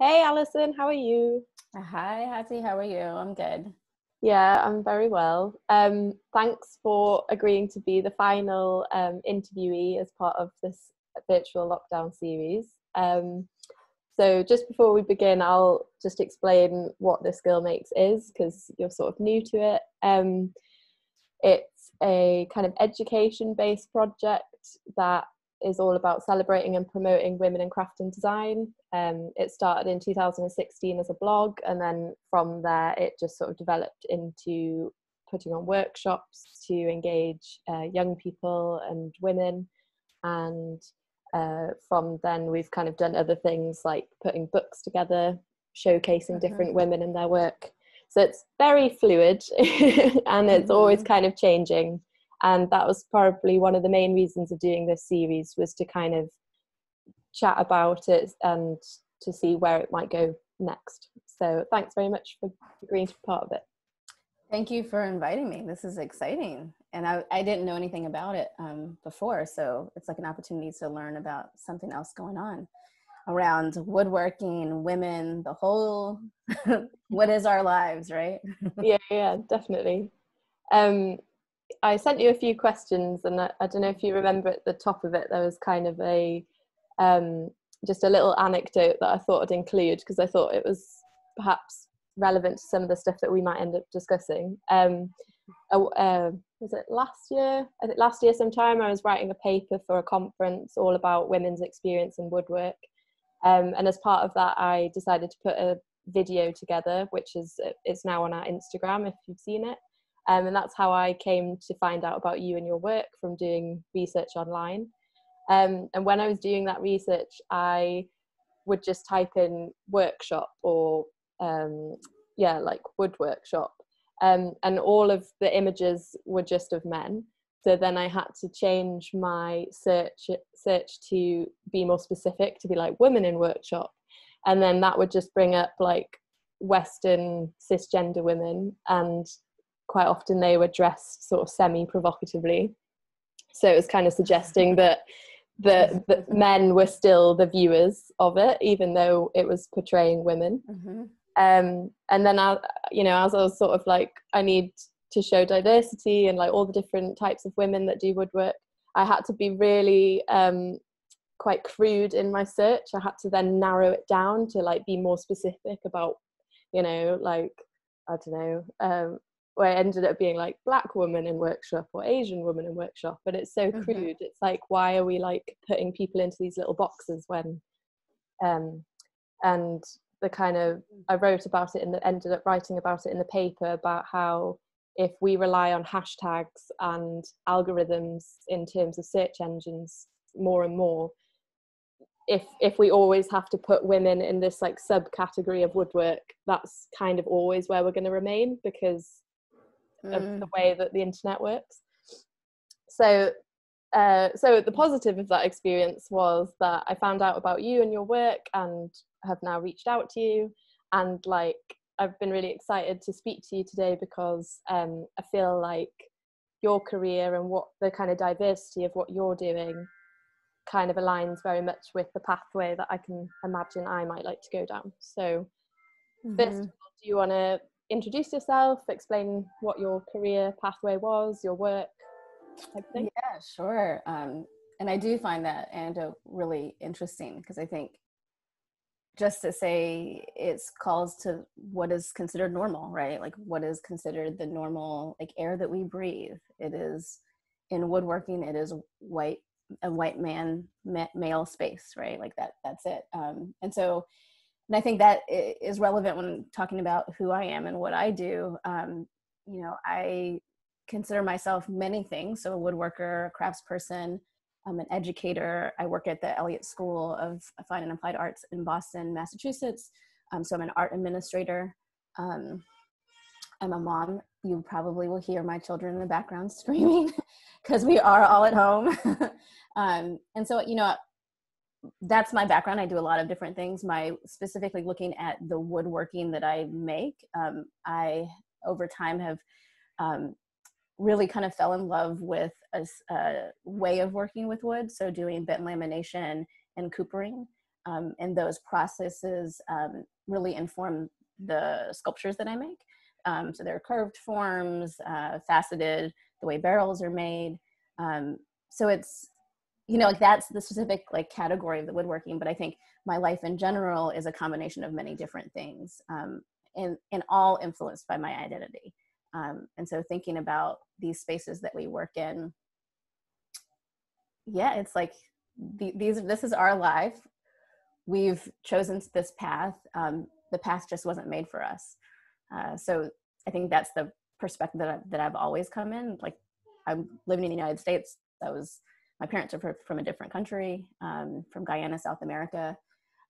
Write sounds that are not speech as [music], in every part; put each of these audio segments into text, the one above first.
Hey, Alison, how are you? Hi, Hattie, how are you? I'm good. Yeah, I'm very well. Um, thanks for agreeing to be the final um, interviewee as part of this virtual lockdown series. Um, so, just before we begin, I'll just explain what this Girl Makes is because you're sort of new to it. Um, it's a kind of education based project that is all about celebrating and promoting women in craft and design. Um, it started in 2016 as a blog, and then from there, it just sort of developed into putting on workshops to engage uh, young people and women. And uh, from then, we've kind of done other things like putting books together, showcasing mm-hmm. different women and their work. So it's very fluid [laughs] and it's mm-hmm. always kind of changing and that was probably one of the main reasons of doing this series was to kind of chat about it and to see where it might go next. So thanks very much for agreeing to be part of it. Thank you for inviting me. This is exciting. And i, I didn't know anything about it um, before. So it's like an opportunity to learn about something else going on around woodworking women the whole [laughs] what is our lives right? [laughs] Yeah yeah definitely. Um I sent you a few questions, and I, I, don't know if you remember at the top of it, there was kind of a um, just a little anecdote that I thought I'd include because I thought it was perhaps relevant to some of the stuff that we might end up discussing. Um, uh, was it last year? I think last year sometime I was writing a paper for a conference all about women's experience in woodwork, um, and as part of that, I decided to put a video together, which is it's now on our Instagram if you've seen it. Um, and that's how I came to find out about you and your work from doing research online. Um, and when I was doing that research, I would just type in workshop or um, yeah, like wood workshop, um, and all of the images were just of men. So then I had to change my search search to be more specific, to be like women in workshop, and then that would just bring up like Western cisgender women and quite often they were dressed sort of semi provocatively. So it was kind of suggesting [laughs] that the, the men were still the viewers of it, even though it was portraying women. Mm-hmm. Um, and then I, you know, as I was sort of like, I need to show diversity and like all the different types of women that do woodwork. I had to be really um, quite crude in my search. I had to then narrow it down to like be more specific about, you know, like I don't know, um, where it ended up being like black woman in workshop or asian woman in workshop but it's so mm-hmm. crude it's like why are we like putting people into these little boxes when um and the kind of i wrote about it and ended up writing about it in the paper about how if we rely on hashtags and algorithms in terms of search engines more and more if if we always have to put women in this like subcategory of woodwork that's kind of always where we're going to remain because mm. of the way that the internet works. So, uh, so the positive of that experience was that I found out about you and your work, and have now reached out to you, and like I've been really excited to speak to you today because um, I feel like your career and what the kind of diversity of what you're doing kind of aligns very much with the pathway that I can imagine I might like to go down. So, mm-hmm. first of all, do you want to introduce yourself, explain what your career pathway was, your work Yeah, sure. Um, and I do find that anecdote really interesting because I think just to say it's calls to what is considered normal, right? Like what is considered the normal like air that we breathe. It is in woodworking. It is white a white man male space, right? Like that. That's it. Um, and so and I think that is relevant when talking about who I am and what I do. Um, you know, I consider myself many things. So a woodworker, a craftsperson, I'm an educator. I work at the Eliot School of Fine and Applied Arts in Boston, Massachusetts. Um, so I'm an art administrator. Um, I'm a mom. You probably will hear my children in the background [laughs] screaming because we are all at home. [laughs] um, and so, you know, that's my background. I do a lot of different things. My specifically looking at the woodworking that I make. Um, I over time have um, really kind of fell in love with a, a, way of working with wood. So doing bent lamination and coopering. um, and those processes um, really inform the sculptures that I make. Um, so they're curved forms, uh, faceted, the way barrels are made. Um, so it's, you know, like that's the specific like category of the woodworking. But I think my life in general is a combination of many different things, um, and and all influenced by my identity. Um, and so thinking about these spaces that we work in, yeah, it's like the, these. This is our life. We've chosen this path. Um, the path just wasn't made for us. Uh, so I think that's the perspective that, I, that I've always come in. Like I'm living in the United States. That was my parents are from a different country, um, from Guyana, South America,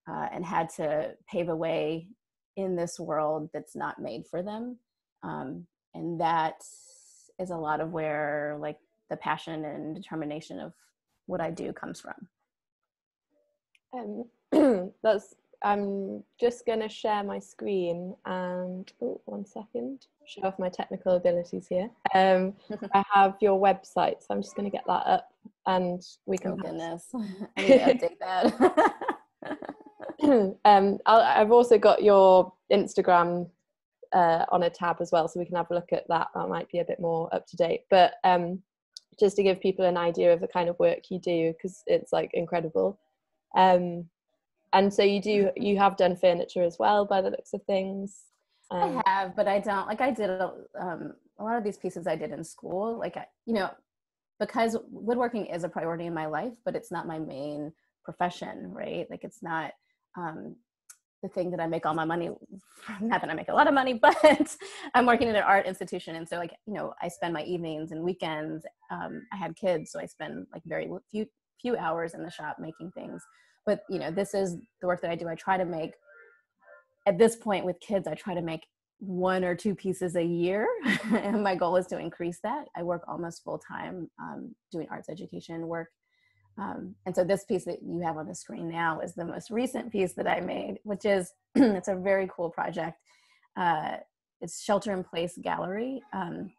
uh, and had to pave a way in this world that's not made for them. Um, and that is a lot of where like the passion and determination of what I do comes from. Um, [clears throat] that's I'm just going to share my screen and, oh, one second, show off my technical abilities here. Um, [laughs] I have your website, so I'm just going to get that up and we can. Oh, goodness. [laughs] I need to [laughs] update that. [laughs] um, i have also got your Instagram uh, on a tab as well, so we can have a look at that. That might be a bit more up to date. But um, just to give people an idea of the kind of work you do, because it's like incredible. Um, and so you do you have done furniture as well by the looks of things um, i have but i don't like i did a, um, a lot of these pieces i did in school like I, you know because woodworking is a priority in my life but it's not my main profession right? Like it's not um, the thing that i make all my money [laughs] not that i make a lot of money [laughs] but i'm working in an art institution. And so like you know i spend my evenings and weekends um, i had kids so i spend like very few few hours in the shop making things. But you know this is the work that i do. I try to make at this point with kids i try to make one or two pieces a year [laughs] and my goal is to increase that. I work almost full time um, doing arts education work. Um, and so this piece that you have on the screen now is the most recent piece that i made which is [clears throat] it's a very cool project. Uh, it's shelter in place gallery um,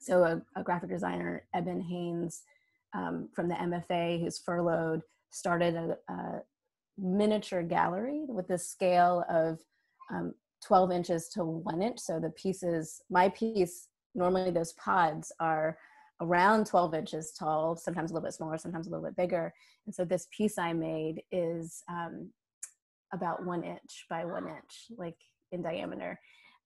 so a, a, graphic designer eben haines um, from the mfa who's furloughed started a, a miniature gallery with the scale of um, 12 inches to one inch. So the pieces, my piece, normally those pods are around 12 inches tall, sometimes a little bit smaller, sometimes a little bit bigger. And so this piece I made is um, about one inch by one inch, like in diameter.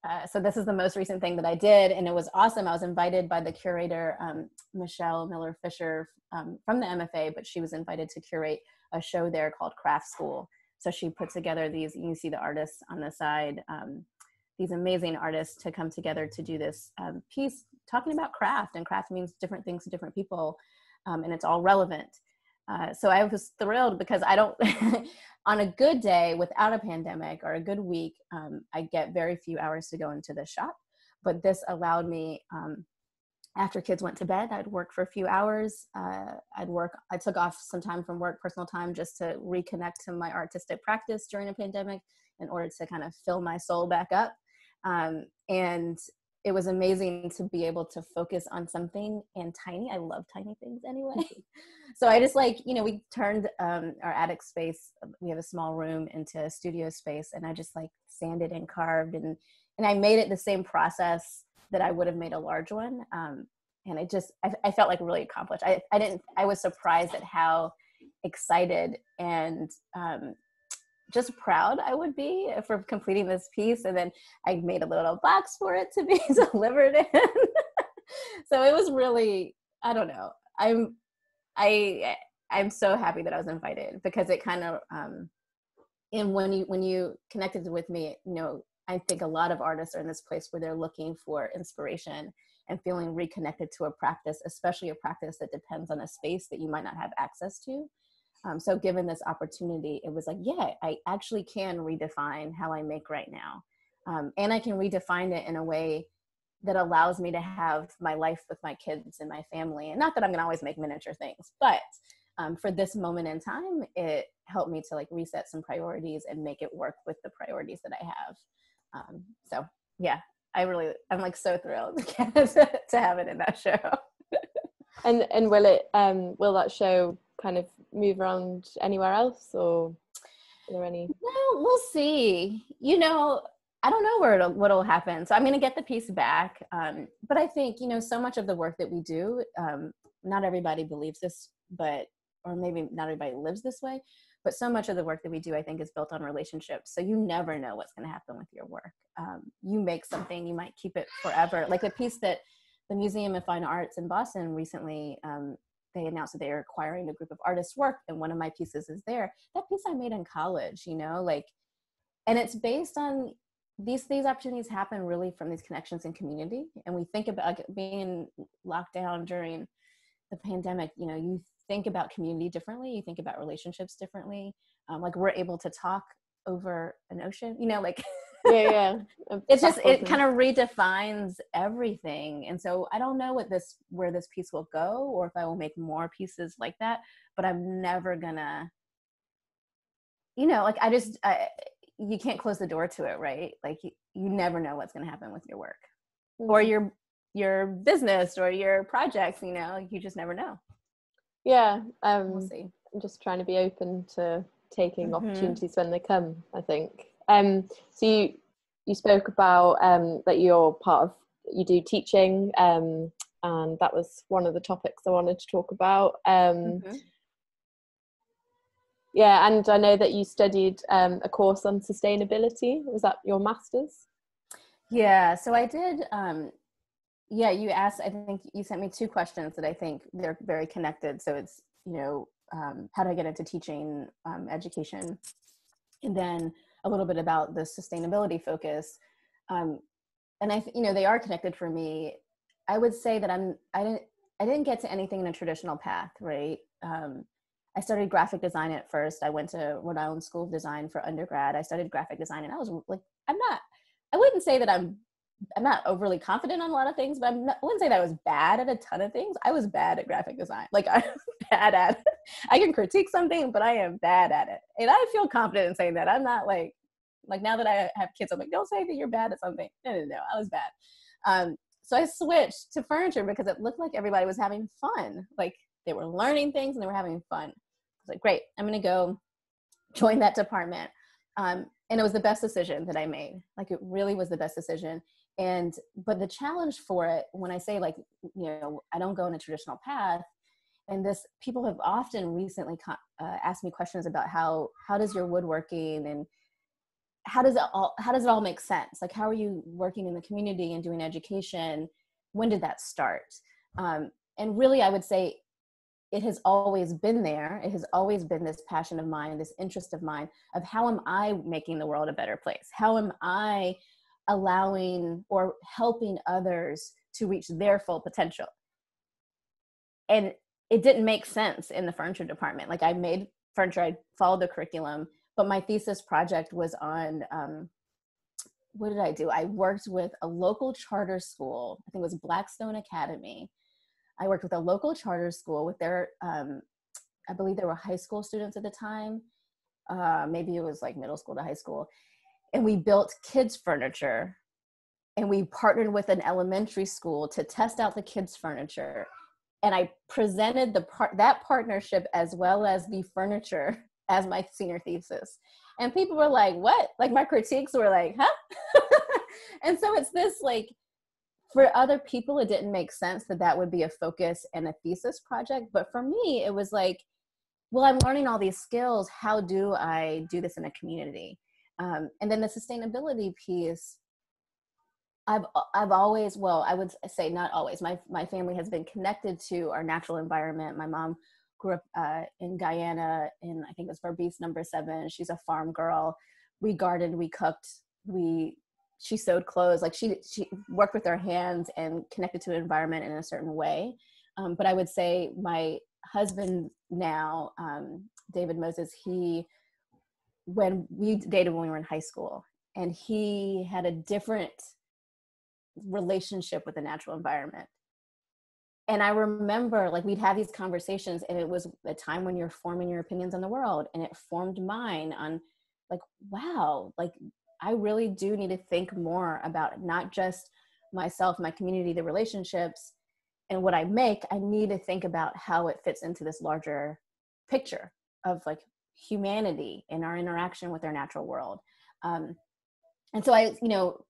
Uh, so this is the most recent thing that I did, and it was awesome. I was invited by the curator, um, Michelle Millar Fisher um, from the MFA, but she was invited to curate a show there called Craft School. So she put together these. You see the artists on the side, um, these amazing artists to come together to do this um, piece talking about craft, and craft means different things to different people, um, and it's all relevant. Uh, so I was thrilled because I don't, [laughs] on a good day without a pandemic or a good week, um, I get very few hours to go into the shop. But this allowed me, um, after kids went to bed, I'd work for a few hours. Uh, I'd work, I took off some time from work, personal time, just to reconnect to my artistic practice during a pandemic in order to kind of fill my soul back up. Um, and it was amazing to be able to focus on something and tiny. I love tiny things anyway. [laughs] [laughs] so I just like, you know, we turned um, our attic space, we have a small room into a studio space and I just like sanded and carved and, and I made it the same process that I would have made a large one. Um, and I just, I, I felt like really accomplished. I, I didn't, I was surprised at how excited and um, just proud I would be for completing this piece. And then I made a little box for it to be [laughs] delivered in. [laughs] so it was really, I don't know. I'm, I, I'm so happy that I was invited because it kind of, um, and when you when you connected with me, you know, I think a lot of artists are in this place where they're looking for inspiration and feeling reconnected to a practice, especially a practice that depends on a space that you might not have access to. Um, so given this opportunity, it was like, yeah, I actually can redefine how I make right now. Um, and I can redefine it in a way that allows me to have my life with my kids and my family. And not that I'm gonna always make miniature things, but um, for this moment in time, it helped me to like reset some priorities and make it work with the priorities that I have. Um, so yeah, I really, I'm like so thrilled [laughs] to have it in that show. [laughs] and and will it um will that show kind of move around anywhere else or Are there any? Well, we'll see. You know, I don't know where it'll, what'll happen. So I'm going to get the piece back. Um, but I think, you know, so much of the work that we do, um, not everybody believes this, but, or maybe not everybody lives this way, but so much of the work that we do, I think, is built on relationships. So you never know what's going to happen with your work. Um, you make something, you might keep it forever. Like the piece that the Museum of Fine Arts in Boston recently, um, they announced that they are acquiring a group of artists' work, and one of my pieces is there. That piece I made in college, you know, like, and it's based on these these opportunities happen really from these connections and community and we think about like, being locked down during the pandemic you know you think about community differently you think about relationships differently um, like we're able to talk over an ocean you know like yeah yeah [laughs] it's just it kind of redefines everything and so i don't know what this where this piece will go or if i will make more pieces like that but i'm never gonna you know like i just I, you can't close the door to it right? Like you, you never know what's going to happen with your work mm-hmm. or your your business or your projects you know? You just never know yeah um we'll see i'm just trying to be open to taking mm-hmm. opportunities when they come i think um so you you spoke about um that you're part of you do teaching um and that was one of the topics i wanted to talk about um mm-hmm yeah, and I know that you studied um, a course on sustainability. Was that your master's? Yeah, so I did. Um, yeah, you asked. I think you sent me two questions that I think they're very connected. So it's you know um, how do I get into teaching um, education, and then a little bit about the sustainability focus. Um, and I, you know, they are connected for me. I would say that I'm. I didn't. I didn't get to anything in a traditional path, right? Um, I started graphic design at first. I went to Rhode Island School of Design for undergrad. I studied graphic design, and I was like, I'm not. I wouldn't say that I'm. I'm not overly confident on a lot of things, but not, I wouldn't say that I was bad at a ton of things. I was bad at graphic design. Like [laughs] I'm bad at. It. I can critique something, but I am bad at it, and I feel confident in saying that. I'm not like, like now that I have kids, I'm like, don't say that you're bad at something. No, no, no, I was bad. Um, so I switched to furniture because it looked like everybody was having fun. Like they were learning things and they were having fun. I was like, great, I'm gonna go join that department. Um, and it was the best decision that I made. Like it really was the best decision. And but the challenge for it, when I say like, you know, I don't go in a traditional path, and this people have often recently uh, asked me questions about how how does your woodworking and how does it all how does it all make sense like how are you working in the community and doing education when did that start um, and really i would say it has always been there. It has always been this passion of mine, this interest of mine of how am I making the world a better place? How am I allowing or helping others to reach their full potential? And it didn't make sense in the furniture department. Like I made furniture, I followed the curriculum, but my thesis project was on um, what did I do? I worked with a local charter school, I think it was Blackstone Academy I worked with a local charter school with their, um, I believe they were high school students at the time. Uh, maybe it was like middle school to high school. And we built kids' furniture and we partnered with an elementary school to test out the kids' furniture. And I presented the part that partnership as well as the furniture [laughs] as my senior thesis. And people were like, what? Like my critiques were like, huh? [laughs] and so it's this like for other people it didn't make sense that that would be a focus and a thesis project but for me it was like well i'm learning all these skills how do i do this in a community um, and then the sustainability piece i've i've always well i would say not always. My my family has been connected to our natural environment. My mom grew up uh, in guyana in i think it was Berbice number seven. She's a farm girl. We gardened we cooked we she sewed clothes. Like she she worked with her hands and connected to the environment in a certain way. Um, but i would say my husband now um, david moses he when we dated when we were in high school and he had a different relationship with the natural environment and i remember like we'd have these conversations and it was a time when you're forming your opinions on the world and it formed mine on like wow like I really do need to think more about not just myself, my community, the relationships, and what I make. I need to think about how it fits into this larger picture of like humanity in our interaction with our natural world. Um, and so I, you know,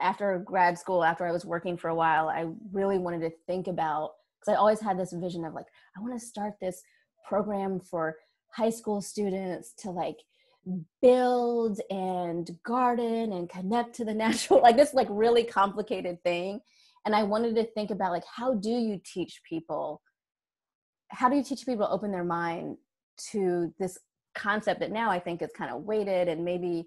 after grad school, after I was working for a while, I really wanted to think about because I always had this vision of like, I want to start this program for high school students to like build and garden and connect to the [laughs] natural, like this like really complicated thing. And I wanted to think about like, how do you teach people? How do you teach people to open their mind to this concept that now I think is kind of weighted and maybe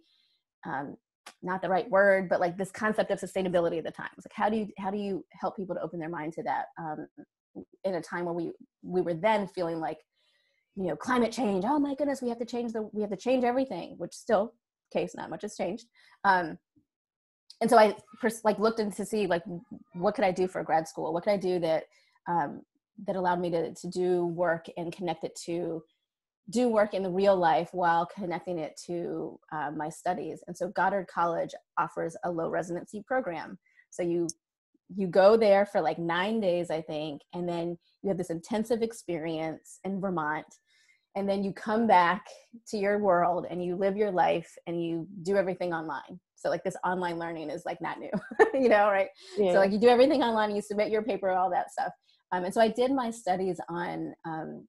um, not the right word, but like this concept of sustainability at the time. Like how do you how do you help people to open their mind to that um, in a time where we we were then feeling like you know climate change. Oh my goodness, we have to change the we have to change everything, which still case not much has changed. Um, and so I pers- like looked into see like what could I do for grad school? What could I do that um, that allowed me to to do work and connect it to do work in the real life while connecting it to uh, my studies. And so Goddard College offers a low residency program. So you you go there for like nine days, I think, and then you have this intensive experience in Vermont. And then you come back to your world and you live your life and you do everything online. So like this online learning is like not new, [laughs] you know, right? Yeah. So like you do everything online, you submit your paper, all that stuff. Um, and so I did my studies on um,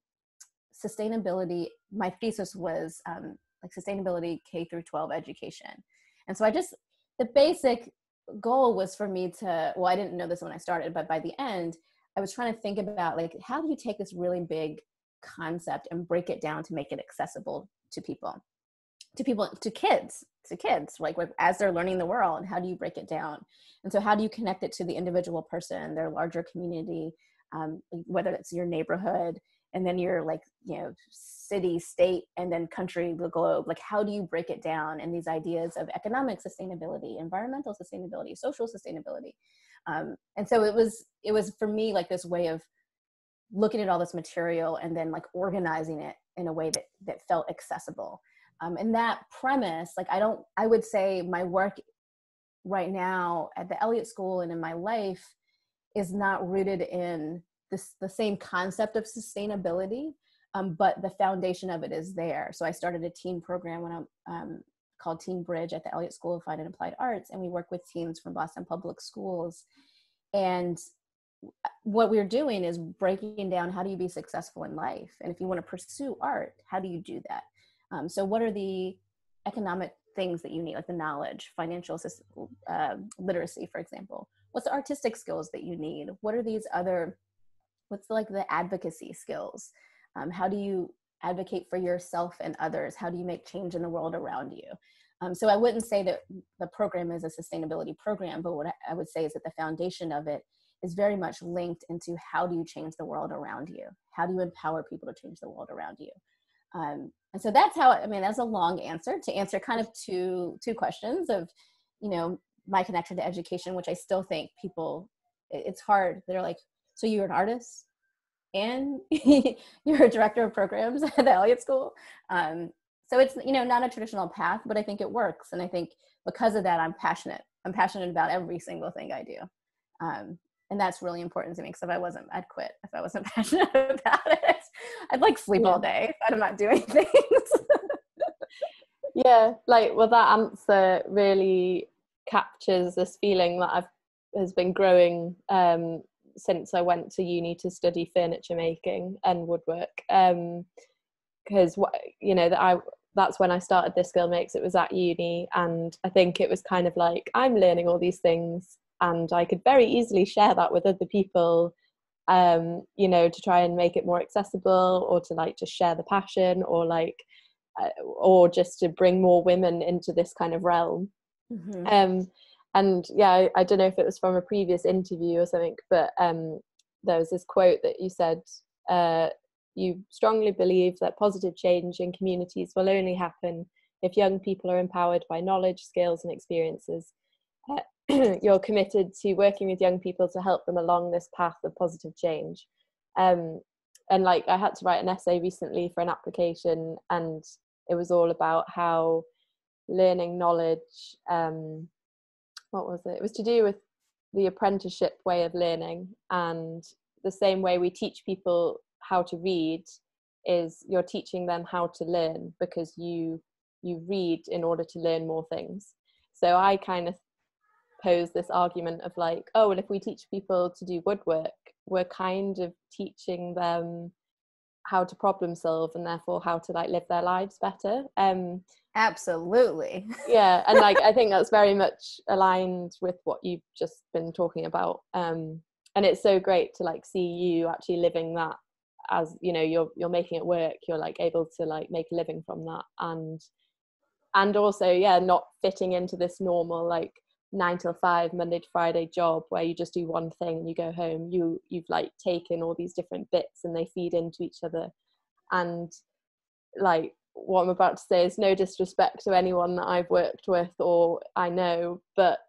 sustainability my thesis was um, like sustainability k through 12 education. And so i just the basic goal was for me to well i didn't know this when i started but by the end i was trying to think about like how do you take this really big concept and break it down to make it accessible to people? To people to kids to kids like as they're learning the world how do you break it down? And so how do you connect it to the individual person their larger community um, whether it's your neighborhood and then you're like you know city state and then country the globe like how do you break it down and these ideas of economic sustainability environmental sustainability social sustainability? Um, and so it was it was for me like this way of looking at all this material and then like organizing it in a way that that felt accessible. Um, and that premise like i don't i would say my work right now at the eliot school and in my life is not rooted in this the same concept of sustainability um, but the foundation of it is there. So i started a teen program when i'm um, called teen bridge at the eliot school of fine and applied arts and we work with teens from boston public schools. And what we're doing is breaking down how do you be successful in life and if you want to pursue art how do you do that? Um, so what are the economic things that you need like the knowledge financial uh, literacy for example? What's the artistic skills that you need? What are these other what's like the advocacy skills? Um, how do you advocate for yourself and others? How do you make change in the world around you? Um, so i wouldn't say that the program is a sustainability program but what i would say is that the foundation of it is very much linked into how do you change the world around you? How do you empower people to change the world around you? Um, and so that's how i mean that's a long answer to answer kind of two two questions of you know my connection to education which i still think people it's hard. They're like so you're an artist and [laughs] you're a director of programs [laughs] at the Eliot School. Um, so it's you know not a traditional path, but I think it works, and I think because of that, I'm passionate. I'm passionate about every single thing I do, um, and that's really important to me. Because if I wasn't, I'd quit. If I wasn't [laughs] passionate about it, I'd like sleep yeah. all day if I'm not doing things. yeah, like well, that answer really captures this feeling that I've has been growing um, since I went to uni to study furniture making and woodwork. Because um, you know that I that's when I started this Girl Makes. It was at uni, and I think it was kind of like I'm learning all these things, and I could very easily share that with other people. Um, you know, to try and make it more accessible, or to like just share the passion, or like, uh, or just to bring more women into this kind of realm. Mm-hmm. Um, and yeah I, I, don't know if it was from a previous interview or something but um, there was this quote that you said uh, you strongly believe that positive change in communities will only happen if young people are empowered by knowledge skills and experiences. Uh, [clears throat] you're committed to working with young people to help them along this path of positive change. Um, and like i had to write an essay recently for an application and it was all about how learning knowledge um, what was it? It was to do with the apprenticeship way of learning and the same way we teach people how to read is you're teaching them how to learn because you you read in order to learn more things so i kind of pose this argument of like oh well if we teach people to do woodwork we're kind of teaching them how to problem solve and therefore how to like live their lives better um absolutely. [laughs] yeah and like i think that's very much aligned with what you've just been talking about um and it's so great to like see you actually living that as you know you're you're making it work you're like able to like make a living from that and and also yeah not fitting into this normal like nine till five monday to friday job where you just do one thing and you go home you you've like taken all these different bits and they feed into each other and like what i'm about to say is no disrespect to anyone that i've worked with or i know but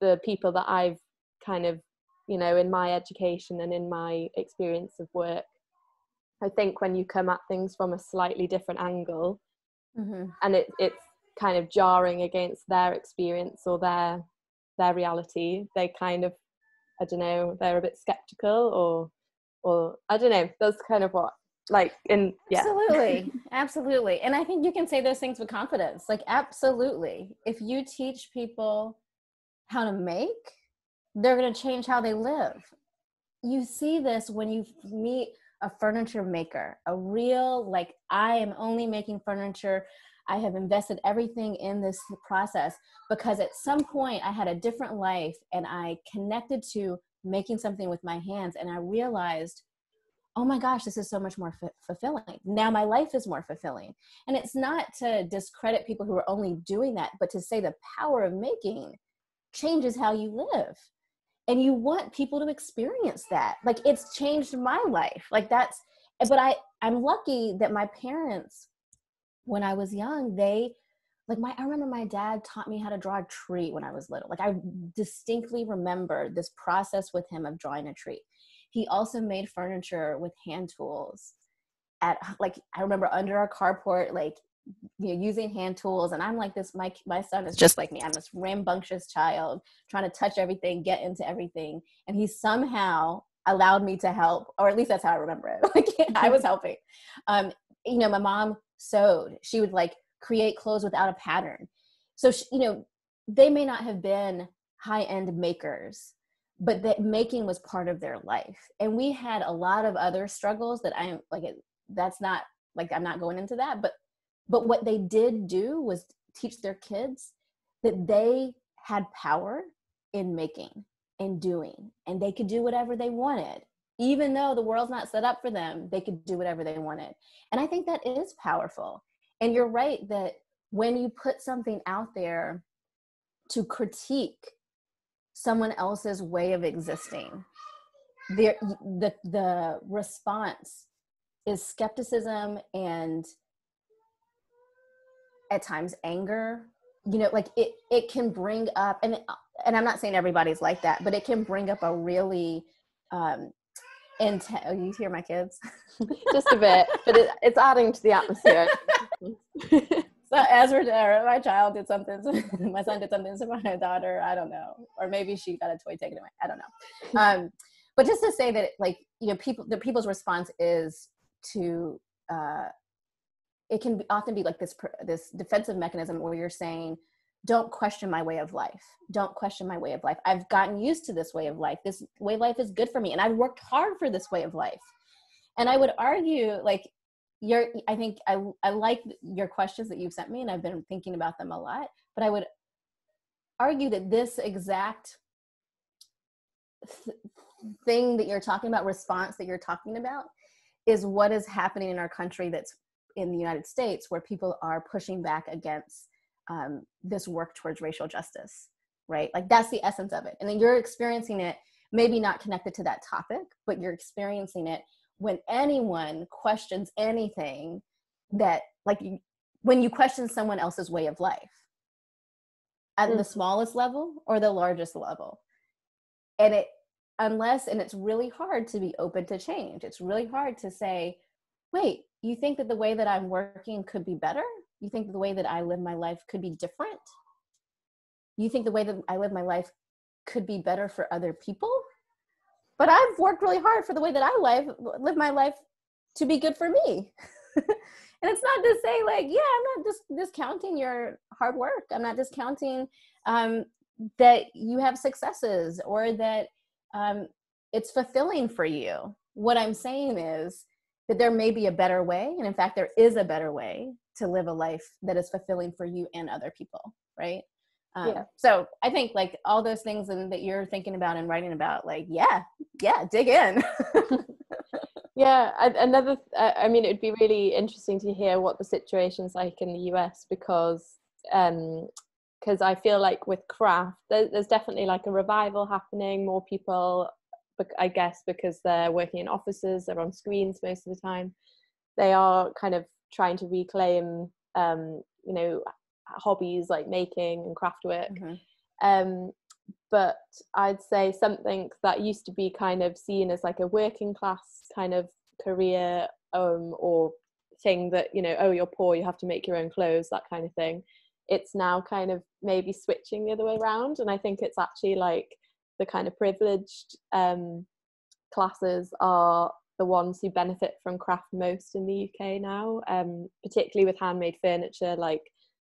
the people that i've kind of you know in my education and in my experience of work i think when you come at things from a slightly different angle mm-hmm. and it, it's kind of jarring against their experience or their their reality they kind of i don't know they're a bit skeptical or or i don't know that's kind of what like in yeah. Absolutely. [laughs] Absolutely. And i think you can say those things with confidence. Like absolutely. If you teach people how to make they're going to change how they live. You see this when you meet a furniture maker a real like i am only making furniture I have invested everything in this process because at some point I had a different life and I connected to making something with my hands and I realized, oh my gosh, this is so much more f- fulfilling. Now my life is more fulfilling. And it's not to discredit people who are only doing that, but to say the power of making changes how you live. And you want people to experience that. Like it's changed my life. Like that's, but I, I'm lucky that my parents when I was young, they like my I remember my dad taught me how to draw a tree when I was little. Like I distinctly remember this process with him of drawing a tree. He also made furniture with hand tools. At like I remember under our carport, like you know, using hand tools, and I'm like this. My my son is just like me. I'm this rambunctious child trying to touch everything, get into everything, and he somehow allowed me to help, or at least that's how I remember it. [laughs] Like I was [laughs] helping. Um, you know, my mom sewed. She would like create clothes without a pattern. So, she, you know, they may not have been high end makers, but that making was part of their life. And we had a lot of other struggles that I'm like, that's not like, I'm not going into that. But, but what they did do was teach their kids that they had power in making and doing, and they could do whatever they wanted even though the world's not set up for them, they could do whatever they wanted. And I think that is powerful. And you're right that when you put something out there to critique someone else's way of existing, the, the, the response is skepticism and at times anger you know like it it can bring up and and i'm not saying everybody's like that but it can bring up a really um, and oh, you hear my kids? [laughs] Just a bit, [laughs] but it, it's adding to the atmosphere. [laughs] so as we're there, my child did something, my son did something to my daughter. I don't know, or maybe she got a toy taken away. I don't know. Um, but just to say that, like you know, people, the people's response is to. Uh, it can often be like this this defensive mechanism where you're saying don't question my way of life. Don't question my way of life. I've gotten used to this way of life. This way of life is good for me and i've worked hard for this way of life. And i would argue like you're i think i i like your questions that you've sent me and i've been thinking about them a lot but i would argue that this exact th- thing that you're talking about response that you're talking about is what is happening in our country that's in the united states where people are pushing back against um, this work towards racial justice right? Like that's the essence of it. And then you're experiencing it maybe not connected to that topic but you're experiencing it when anyone questions anything that like when you question someone else's way of life at mm. the smallest level or the largest level. And it unless and it's really hard to be open to change. It's really hard to say wait you think that the way that i'm working could be better you think the way that I live my life could be different? You think the way that I live my life could be better for other people? But I've worked really hard for the way that I live live my life to be good for me. [laughs] and it's not to say like, yeah, I'm not just discounting your hard work. I'm not discounting um, that you have successes or that um, it's fulfilling for you. What I'm saying is that there may be a better way. And in fact, there is a better way to live a life that is fulfilling for you and other people. Right. Um, yeah. So I think like all those things and that you're thinking about and writing about, like, yeah, yeah, dig in. [laughs] yeah. Another, I mean, it would be really interesting to hear what the situation's like in the US because, um, because I feel like with craft, there's definitely like a revival happening. More people, I guess, because they're working in offices, they're on screens most of the time. They are kind of trying to reclaim, um, you know, hobbies like making and craft work. Mm-hmm. Um, but I'd say something that used to be kind of seen as like a working class kind of career um, or thing that, you know, oh, you're poor, you have to make your own clothes, that kind of thing. It's now kind of maybe switching the other way around. And I think it's actually like the kind of privileged um, classes are the ones who benefit from craft most in the UK now, um, particularly with handmade furniture. Like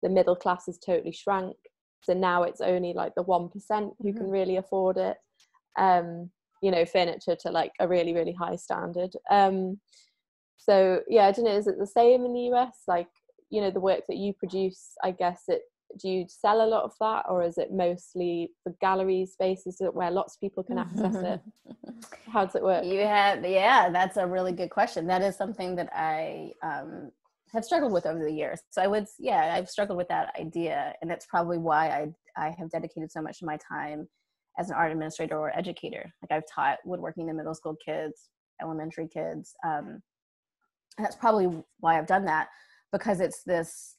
the middle class has totally shrank, so now it's only like the 1% who mm-hmm. can really afford it um you know furniture to like a really really high standard um so yeah i don't know is it the same in the us like you know the work that you produce i guess it do you sell a lot of that or is it mostly the gallery spaces where lots of people can access it [laughs] how does it work you have yeah that's a really good question that is something that i um, have struggled with over the years. So I would, yeah, I've struggled with that idea, and that's probably why I I have dedicated so much of my time as an art administrator or educator. Like I've taught woodworking to middle school kids, elementary kids. Um, and that's probably why I've done that because it's this.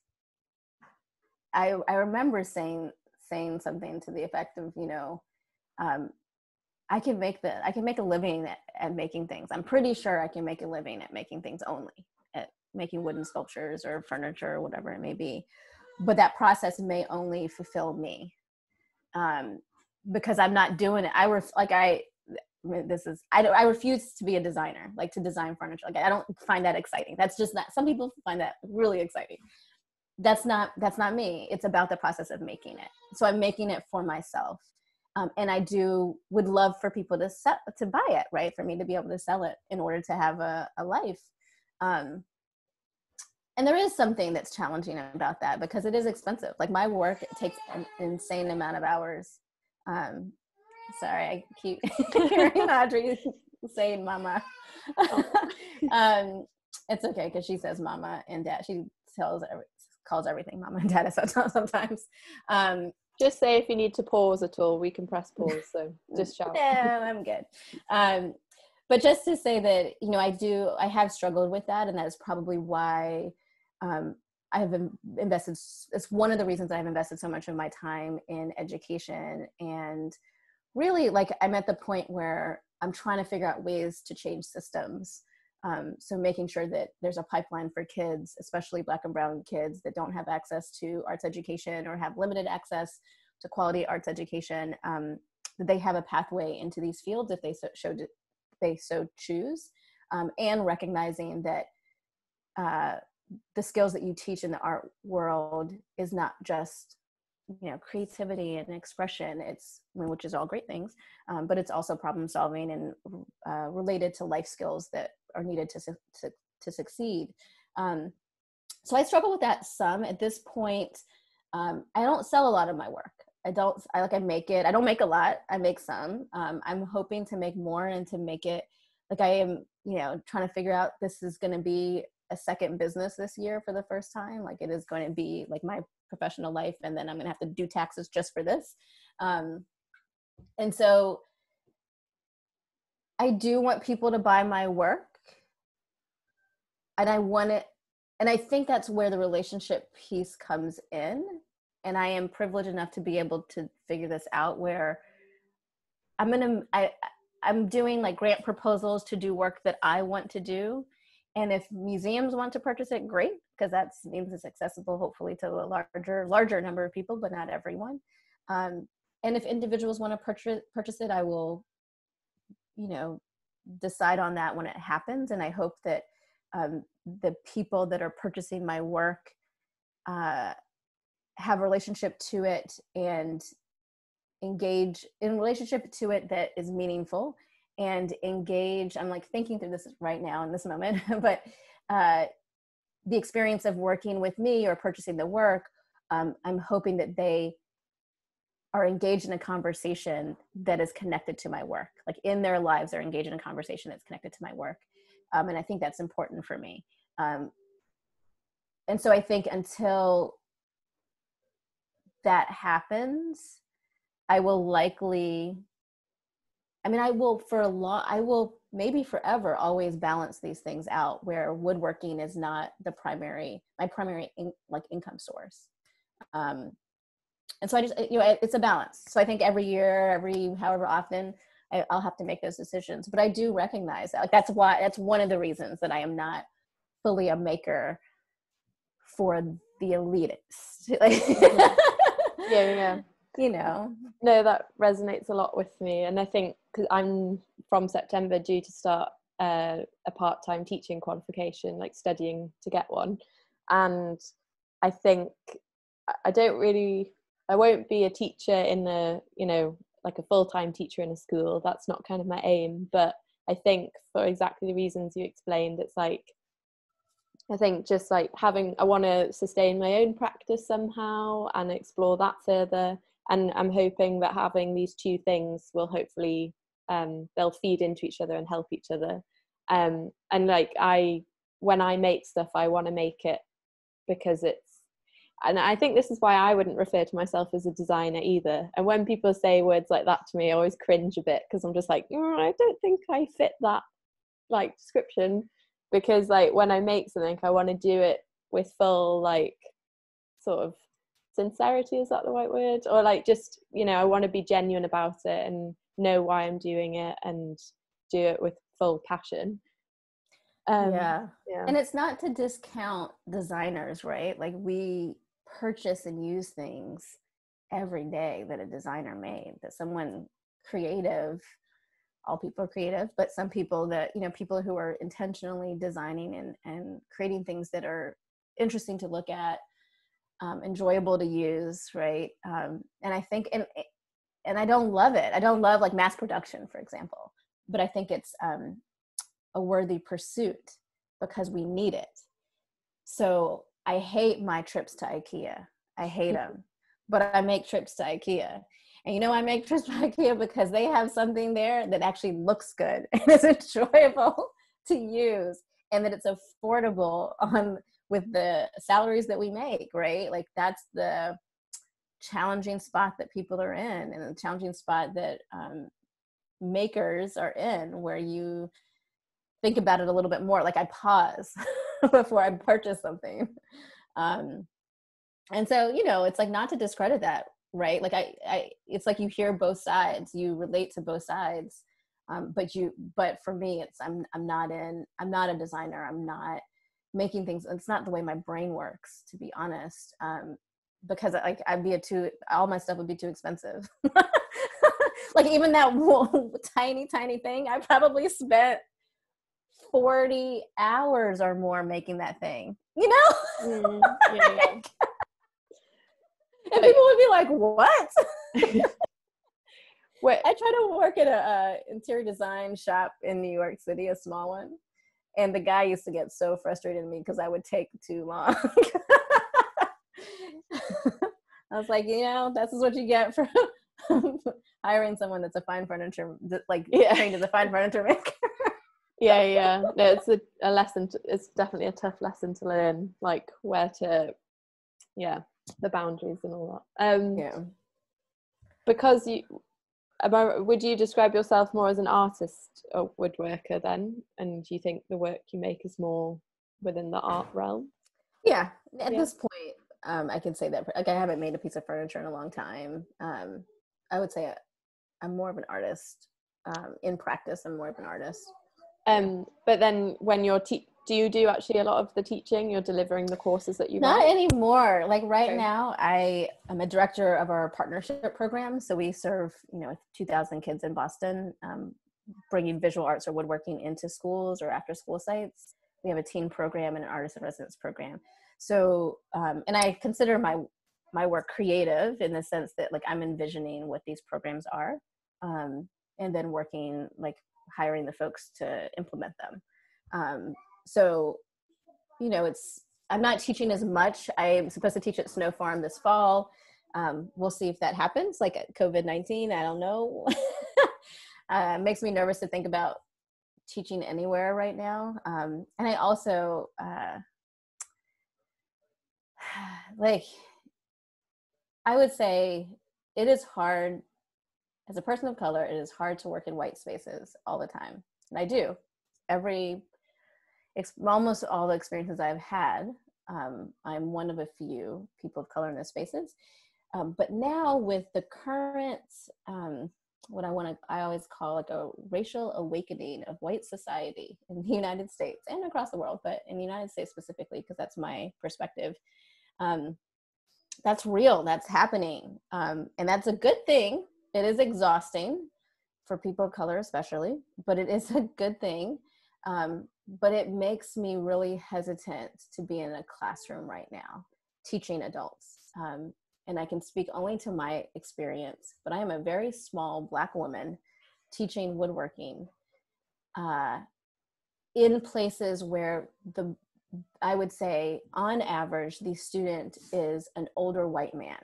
I I remember saying saying something to the effect of you know, um, I can make the I can make a living at, at making things. I'm pretty sure I can make a living at making things only at making wooden sculptures or furniture or whatever it may be. But that process may only fulfill me um, because i'm not doing it. I ref- like i this is I, I refuse to be a designer like to design furniture. Like i don't find that exciting. That's just not some people find that really exciting that's not that's not me. It's about the process of making it. So i'm making it for myself. Um, and i do would love for people to sell to buy it right? For me to be able to sell it in order to have a, a life. Um, and there is something that's challenging about that because it is expensive. Like my work takes an insane amount of hours. Um sorry i keep [laughs] hearing audrey [laughs] saying mama. Oh. [laughs] um it's okay because she says mama and dad. She tells every, calls everything mama and dad [laughs] sometimes um just say if you need to pause at all we can press [laughs] pause so just shout yeah i'm good um but just to say that you know i do i have struggled with that and that is probably why um, I have invested, it's one of the reasons I've invested so much of my time in education. And really, like, I'm at the point where I'm trying to figure out ways to change systems. Um, so, making sure that there's a pipeline for kids, especially Black and Brown kids that don't have access to arts education or have limited access to quality arts education, um, that they have a pathway into these fields if they so, they so choose. Um, and recognizing that uh, the skills that you teach in the art world is not just you know creativity and expression it's which is all great things um, but it's also problem solving and uh, related to life skills that are needed to, to, to succeed um, so i struggle with that some at this point um, i don't sell a lot of my work i don't i like i make it i don't make a lot i make some um, i'm hoping to make more and to make it like i am you know trying to figure out this is going to be a second business this year for the first time. Like it is going to be like my professional life, and then I'm going to have to do taxes just for this. Um, and so I do want people to buy my work, and I want it, and I think that's where the relationship piece comes in. And I am privileged enough to be able to figure this out where I'm gonna I I'm doing like grant proposals to do work that I want to do. And if museums want to purchase it great because that means it's accessible hopefully to a larger larger number of people but not everyone. Um, and if individuals want to purchase purchase it i will you know decide on that when it happens. And i hope that um, the people that are purchasing my work uh, have a relationship to it and engage in relationship to it that is meaningful and engage i'm like thinking through this right now in this moment [laughs] but uh, the experience of working with me or purchasing the work um, i'm hoping that they are engaged in a conversation that is connected to my work like in their lives they're engaged in a conversation that's connected to my work um, and i think that's important for me. Um, and so i think until that happens i will likely i mean i will for a lot i will maybe forever always balance these things out where woodworking is not the primary my primary in, like income source. Um, and so i just you know it's a balance. So i think every year every however often I, will have to make those decisions but i do recognize that like that's why that's one of the reasons that i am not fully a maker for the elitist. [laughs] Like [laughs] yeah yeah you know? No that resonates a lot with me and i think because i'm from september due to start uh, a part-time teaching qualification like studying to get one and i think i don't really I won't be a teacher in the, you know, like a full time teacher in a school. That's not kind of my aim. But I think for exactly the reasons you explained, it's like, I think just like having, I want to sustain my own practice somehow and explore that further. And I'm hoping that having these two things will hopefully, um, they'll feed into each other and help each other. Um, and like I, when I make stuff, I want to make it because it's and I think this is why I wouldn't refer to myself as a designer either. And when people say words like that to me, I always cringe a bit because I'm just like, mm, I don't think I fit that like description because like when I make something, I want to do it with full like sort of sincerity. Is that the right word? Or like just you know, I want to be genuine about it and know why I'm doing it and do it with full passion. Um, yeah. yeah. And it's not to discount designers, right? Like we purchase and use things every day that a designer made that someone creative all people are creative but some people that you know people who are intentionally designing and and creating things that are interesting to look at um, enjoyable to use right? Um, and i think and and i don't love it. I don't love like mass production for example but i think it's um, a worthy pursuit because we need it. So I hate my trips to IKEA. I hate [laughs] them. but I make trips to IKEA. And you know, I make [laughs] trips to IKEA because they have something there that actually looks good [laughs] and is enjoyable to use and that it's affordable on with the salaries that we make, right? Like that's the challenging spot that people are in and the challenging spot that um, makers are in where you think about it a little bit more. Like I pause [laughs] before I purchase something. Um, and so, you know, it's like not to discredit that, right? Like I, I, it's like you hear both sides, you relate to both sides. Um, but you, but for me, it's I'm, I'm not in, I'm not a designer. I'm not making things. It's not the way my brain works, to be honest. Um, because like I'd be a too, all my stuff would be too expensive. [laughs] like even that [laughs] tiny, tiny thing, I probably spent 40 hours or more making that thing, you know? Mm, [laughs] yeah, yeah. and people would be like, what? [laughs] Wait. I try to work at a, a interior design shop in New York City, a small one. And the guy used to get so frustrated with me because I would take too long. [laughs] I was like, you know, this is what you get for hiring someone that's a fine furniture, like yeah. trained as a fine furniture maker yeah yeah. No it's a, a lesson to, it's definitely a tough lesson to learn like where to yeah the boundaries and all that. Um yeah. because you about, would you describe yourself more as an artist or woodworker then? And do you think the work you make is more within the art realm? Yeah. At yeah. this point um i can say that like i haven't made a piece of furniture in a long time. Um i would say i'm more of an artist um in practice i'm more of an artist um, but then when you're te- do you do actually a lot of the teaching? You're delivering the courses that you not anymore. Like right okay. now, I am a director of our partnership program. So we serve you know 2,000 kids in Boston, um, bringing visual arts or woodworking into schools or after school sites. we have a teen program and an artist in residence program. So, um, and I consider my my work creative in the sense that like I'm envisioning what these programs are, um, and then working like hiring the folks to implement them. Um, so, you know, it's I'm not teaching as much. I'm supposed to teach at Snow Farm this fall. Um, we'll see if that happens. Like COVID nineteen, I don't know. [laughs] uh, makes me nervous to think about teaching anywhere right now. Um, and I also uh, [sighs] like I would say it is hard as a person of color. It is hard to work in white spaces all the time, and I do every almost all the experiences I've had. Um, I'm one of a few people of color in those spaces. Um, but now with the current um, what I want to, I always call like a racial awakening of white society in the United States and across the world, but in the United States specifically, because that's my perspective. Um, that's real, that's happening. Um, and that's a good thing. It is exhausting for people of color, especially, but it is [laughs] a good thing. Um, but it makes me really hesitant to be in a classroom right now teaching adults. Um, and I can speak only to my experience, but I am a very small Black woman teaching woodworking uh, in places where the I would say on average the student is an older white man.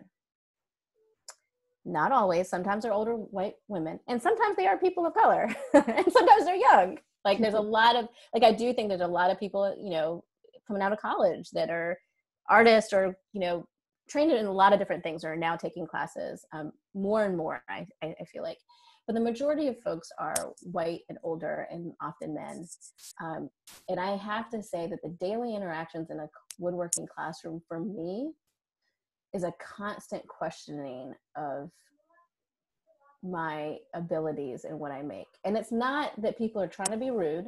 Not always, sometimes they're older white women, and sometimes they are people of color, [laughs] and sometimes they're young. Like there's a lot of like I do think there's a lot of people, you know, coming out of college that are artists or you know trained in a lot of different things or are now taking classes um, more and more I, I, feel like. But the majority of folks are white and older and often men. Um, and i have to say that the daily interactions in a woodworking classroom for me is a constant questioning of my abilities and what i make. And it's not that people are trying to be rude.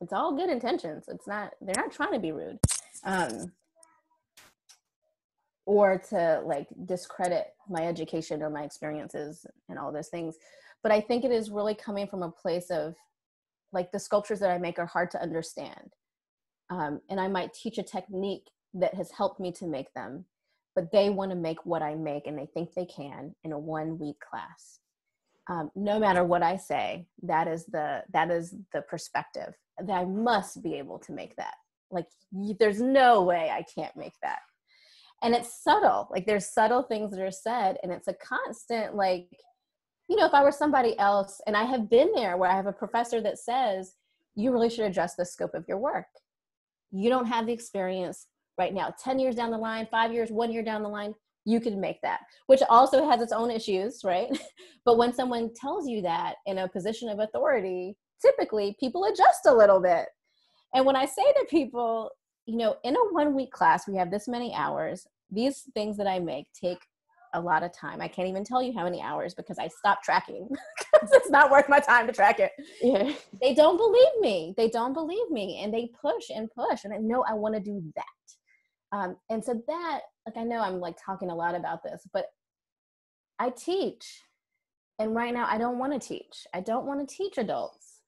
It's all good intentions. It's not they're not trying to be rude. Um, or to like discredit my education or my experiences and all those things. But i think it is really coming from a place of like the sculptures that i make are hard to understand. Um, and i might teach a technique that has helped me to make them but they want to make what i make and they think they can in a one week class. Um, no matter what i say that is the that is the perspective that i must be able to make that. Like there's no way i can't make that. And it's subtle like there's subtle things that are said and it's a constant like you know if i were somebody else and i have been there where i have a professor that says you really should adjust the scope of your work. You don't have the experience right now 10 years down the line 5 years 1 year down the line you can make that which also has its own issues right [laughs] but when someone tells you that in a position of authority typically people adjust a little bit and when i say to people you know, in a one week class, we have this many hours. These things that I make take a lot of time. I can't even tell you how many hours because I stopped tracking [laughs] because it's not worth my time to track it. Yeah. They don't believe me. They don't believe me and they push and push. And I know I want to do that. Um, and so that, like, I know I'm like talking a lot about this, but I teach. And right now, I don't want to teach. I don't want to teach adults.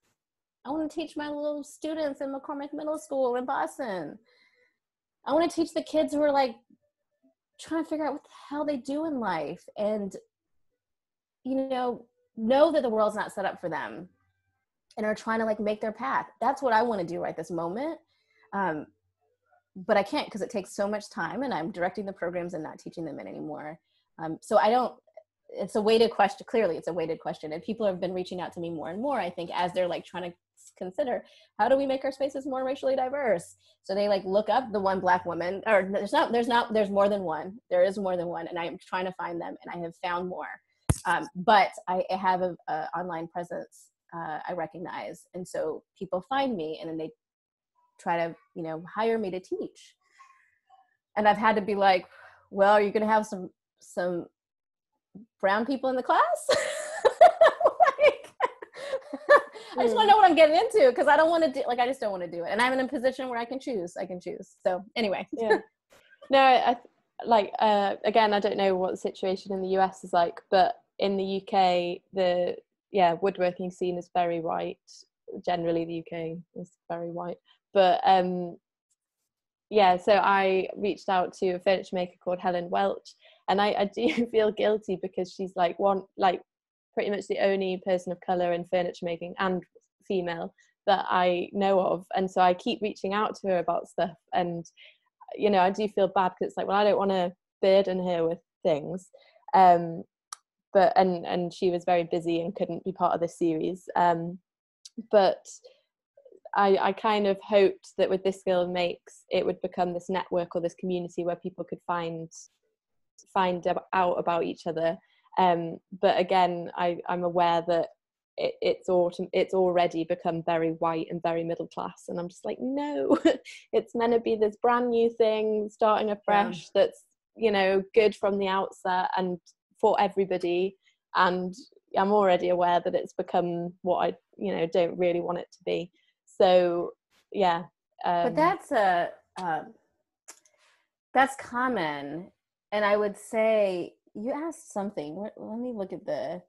I want to teach my little students in McCormick Middle School in Boston. I want to teach the kids who are like trying to figure out what the hell they do in life and, you know, know that the world's not set up for them and are trying to like make their path. That's what I want to do right this moment. Um, but I can't because it takes so much time and I'm directing the programs and not teaching them in anymore. Um, so I don't, it's a weighted question. Clearly it's a weighted question and people have been reaching out to me more and more, I think, as they're like trying to consider how do we make our spaces more racially diverse so they like look up the one black woman or there's not there's not there's more than one there is more than one and i'm trying to find them and i have found more um, but i have a, a online presence uh, i recognize and so people find me and then they try to you know hire me to teach and i've had to be like well are you going to have some some brown people in the class [laughs] [laughs] I just want to know what I'm getting into because I don't want to do like I just don't want to do it, and I'm in a position where I can choose. I can choose. So anyway, [laughs] yeah. No, I like uh, again, I don't know what the situation in the US is like, but in the UK, the yeah woodworking scene is very white. Generally, the UK is very white, but um, yeah, so I reached out to a furniture maker called Helen Welch, and I, I do [laughs] feel guilty because she's like one, like pretty much the only person of color in furniture making and female that I know of, and so I keep reaching out to her about stuff, and you know I do feel bad because it's like, well, I don't want to burden her with things, um, but and and she was very busy and couldn't be part of this series, um, but I, I kind of hoped that with this girl makes it would become this network or this community where people could find find out about each other. Um, but again I, i'm aware that it, it's autumn it's already become very white and very middle class and i'm just like no [laughs] it's meant to be this brand new thing starting afresh yeah. that's you know good from the outset and for everybody. And i'm already aware that it's become what i you know don't really want it to be so yeah um, but that's a uh, that's common. And i would say you asked something. Let me look at the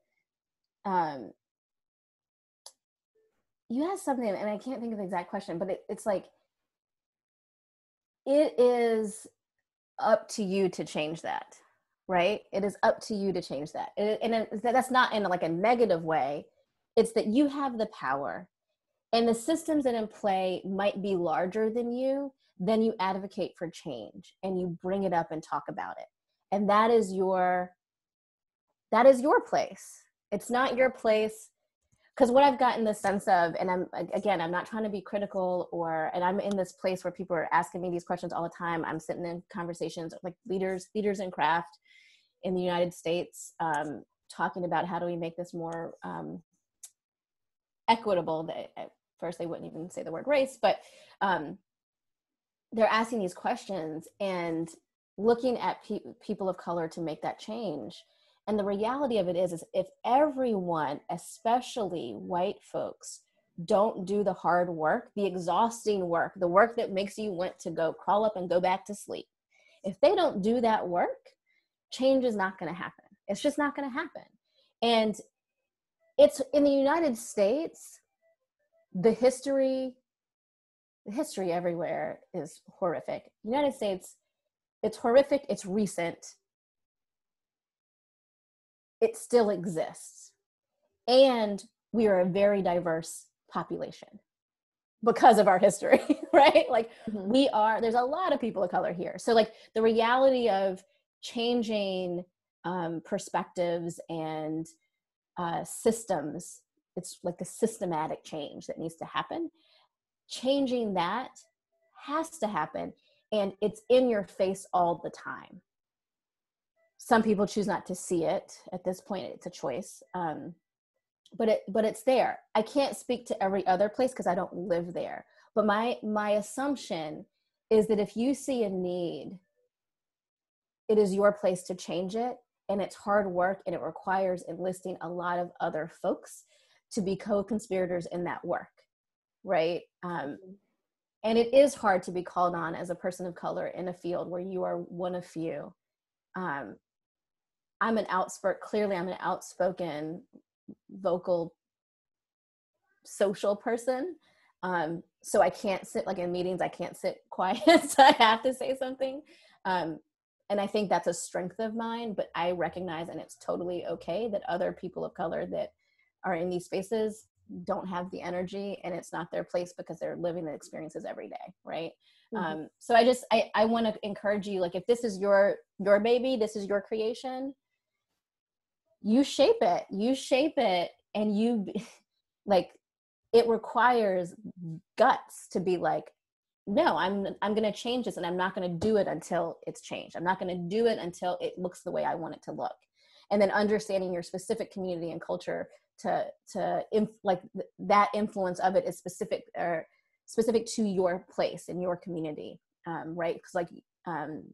um you asked something and i can't think of the exact question but it, it's like it is up to you to change that right? It is up to you to change that. It, and that's not in like a negative way. It's that you have the power and the systems that in play might be larger than you then you advocate for change and you bring it up and talk about it. And that is your that is your place. It's not your place. Because what i've gotten the sense of and i'm again i'm not trying to be critical or and i'm in this place where people are asking me these questions all the time. I'm sitting in conversations like leaders leaders in craft in the united states um, talking about how do we make this more um, equitable that first they wouldn't even say the word race but um, they're asking these questions and looking at pe- people of color to make that change. And the reality of it is is if everyone especially white folks don't do the hard work the exhausting work the work that makes you want to go crawl up and go back to sleep if they don't do that work change is not going to happen. It's just not going to happen. And it's in the united states the history the history everywhere is horrific. United states it's horrific it's recent. It still exists. And we are a very diverse population because of our history [laughs] right? Like mm-hmm. we are there's a lot of people of color here. So like the reality of changing um, perspectives and uh, systems it's like a systematic change that needs to happen. Changing that has to happen and it's in your face all the time. Some people choose not to see it. At this point it's a choice um, but it but it's there. I can't speak to every other place because i don't live there but my my assumption is that if you see a need it is your place to change it and it's hard work and it requires enlisting a lot of other folks to be co-conspirators in that work right? Um, and it is hard to be called on as a person of color in a field where you are one of few. Um, i'm an outspoken clearly i'm an outspoken vocal social person. Um, so i can't sit like in meetings i can't sit [laughs] quiet so i have to say something. Um, and i think that's a strength of mine but i recognize and it's totally okay that other people of color that are in these spaces don't have the energy and it's not their place because they're living the experiences every day right? Mm-hmm. um, so i just i, I want to encourage you like if this is your your baby this is your creation you shape it you shape it and you [laughs] like it requires guts to be like no i'm i'm going to change this and i'm not going to do it until it's changed. I'm not going to do it until it looks the way i want it to look. And then understanding your specific community and culture to to inf- like th- that influence of it is specific or specific to your place in your community um, right? Because like um,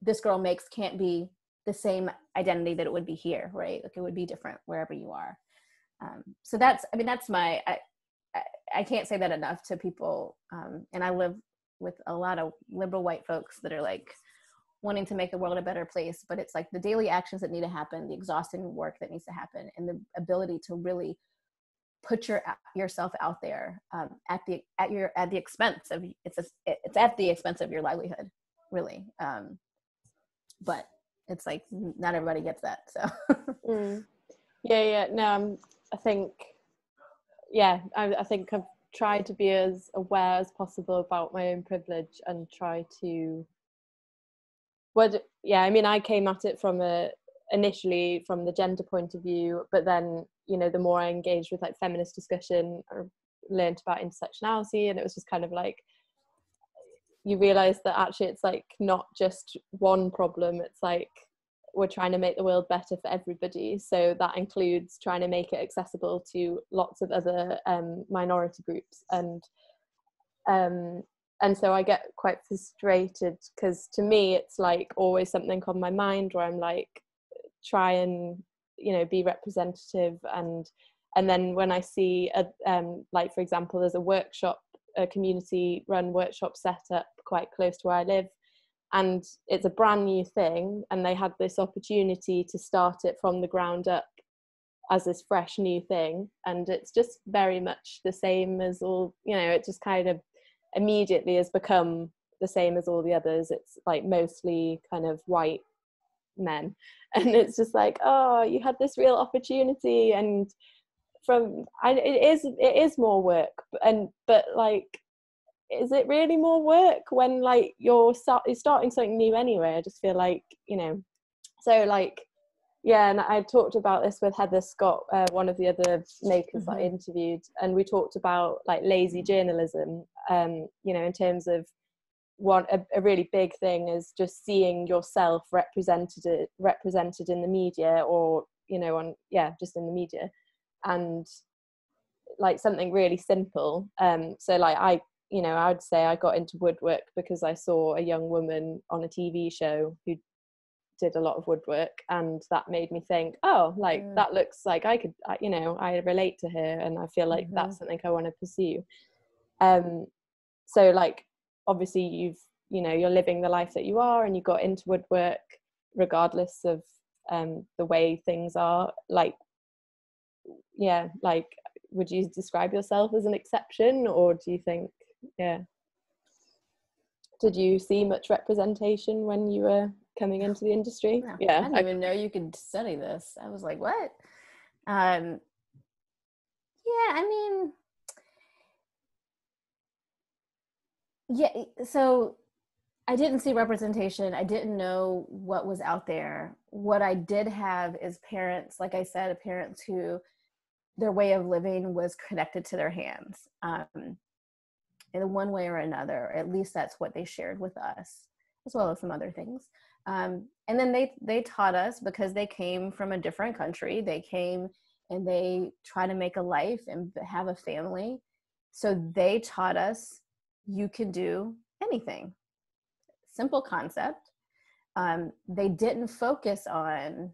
this girl makes can't be the same identity that it would be here right? Like it would be different wherever you are. Um, so that's i mean that's my I, I, I can't say that enough to people um, and i live with a lot of liberal white folks that are like wanting to make the world a better place but it's like the daily actions that need to happen the exhausting work that needs to happen and the ability to really put your yourself out there um, at the at your at the expense of it's a, it's at the expense of your livelihood really um, but it's like not everybody gets that so [laughs] mm. yeah yeah no I'm, i think yeah I, I think i've tried to be as aware as possible about my own privilege and try to yeah i mean i came at it from a initially from the gender point of view but then you know the more i engaged with like feminist discussion or learned about intersectionality and it was just kind of like you realize that actually it's like not just one problem it's like we're trying to make the world better for everybody. So that includes trying to make it accessible to lots of other um, minority groups and um, and so i get quite frustrated because to me it's like always something on my mind where i'm like try and you know be representative and and then when i see a um, like for example there's a workshop a community run workshop set up quite close to where i live and it's a brand new thing and they had this opportunity to start it from the ground up as this fresh new thing and it's just very much the same as all you know it just kind of immediately has become the same as all the others. It's like mostly kind of white men. [laughs] And it's just like oh you had this real opportunity and from and it is it is more work and but like is it really more work when like you're start, you're starting something new anyway? I just feel like you know. So like yeah and i talked about this with heather scott uh, one of the other makers mm-hmm. that i interviewed and we talked about like lazy journalism um you know in terms of one a, a really big thing is just seeing yourself represented represented in the media or you know on yeah just in the media and like something really simple um so like i you know, I would say I got into woodwork because I saw a young woman on a TV show who did a lot of woodwork and that made me think oh like that looks like i could you know i relate to her and i feel like mm-hmm. that's something i want to pursue. Um so like obviously you've you know you're living the life that you are and you got into woodwork regardless of um the way things are. Like yeah like would you describe yourself as an exception or do you think yeah? Did you see much representation when you were coming into the industry yeah, yeah. i didn't even know you could study this i was like what um yeah i mean yeah so i didn't see representation i didn't know what was out there what i did have is parents like i said parents who their way of living was connected to their hands um, in one way or another. At least that's what they shared with us, as well as some other things. Um, and then they they taught us because they came from a different country. They came and they try to make a life and have a family. So they taught us you can do anything. Simple concept. Um, they didn't focus on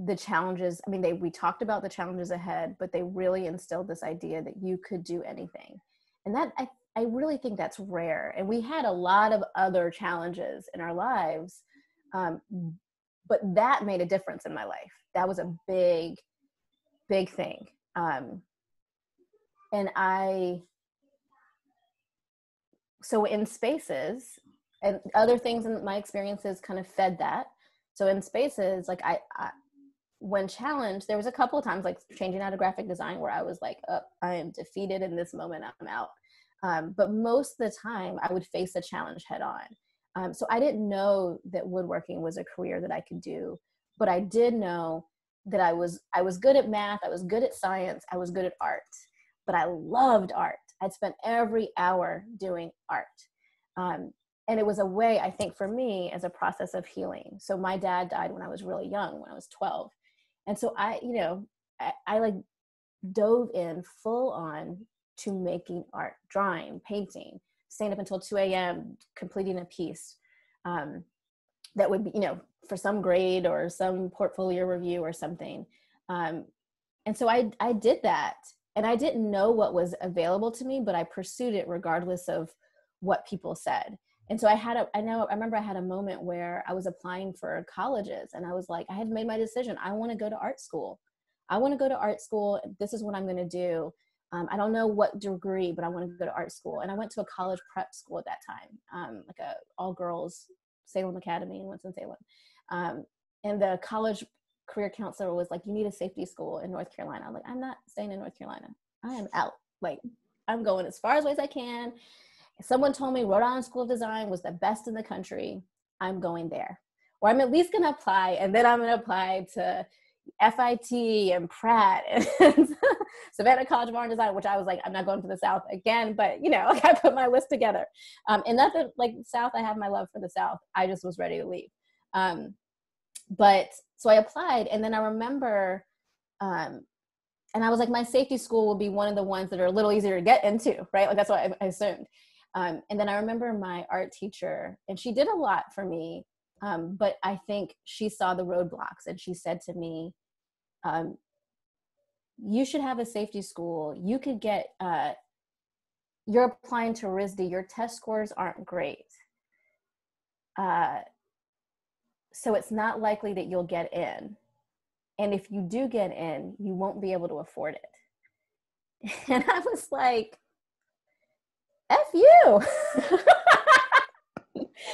the challenges i mean they we talked about the challenges ahead but they really instilled this idea that you could do anything and that I, I really think that's rare and we had a lot of other challenges in our lives um, but that made a difference in my life. That was a big big thing um, and i so in spaces and other things in my experiences kind of fed that. So in spaces like i, I when challenged there was a couple of times like changing out of graphic design where i was like oh, i am defeated in this moment i'm out um, but most of the time, I would face a challenge head on. Um, so I didn't know that woodworking was a career that I could do, but I did know that I was I was good at math, I was good at science, I was good at art, but I loved art. I'd spent every hour doing art. Um, and it was a way, I think, for me as a process of healing. So my dad died when I was really young, when I was 12. And so I, you know, I, I like dove in full on to making art, drawing, painting, staying up until 2 a.m., completing a piece um, that would be, you know, for some grade or some portfolio review or something. Um, and so I, I did that. And I didn't know what was available to me, but I pursued it regardless of what people said. And so I had a, I know, I remember I had a moment where I was applying for colleges and I was like, I had made my decision. I want to go to art school. I want to go to art school. This is what I'm going to do. Um, I don't know what degree, but I want to go to art school. And I went to a college prep school at that time, um, like a all girls Salem Academy in Winston Salem. Um, and the college career counselor was like, "You need a safety school in North Carolina." I'm like, "I'm not staying in North Carolina. I am out. Like, I'm going as far as I can." Someone told me Rhode Island School of Design was the best in the country. I'm going there, or I'm at least going to apply, and then I'm going to apply to FIT and Pratt [laughs] and Savannah College of Art and Design, which I was like, I'm not going to the South again, but you know, [laughs] like I put my list together. Um, and nothing like South, I have my love for the South. I just was ready to leave. Um, but so I applied, and then I remember, um, and I was like, my safety school will be one of the ones that are a little easier to get into, right? Like that's what I, I assumed. Um, and then I remember my art teacher, and she did a lot for me um, but I think she saw the roadblocks and she said to me, um, you should have a safety school. You could get, uh, you're applying to RISD, your test scores aren't great. Uh, so it's not likely that you'll get in. And if you do get in, you won't be able to afford it. [laughs] And I was like, F you.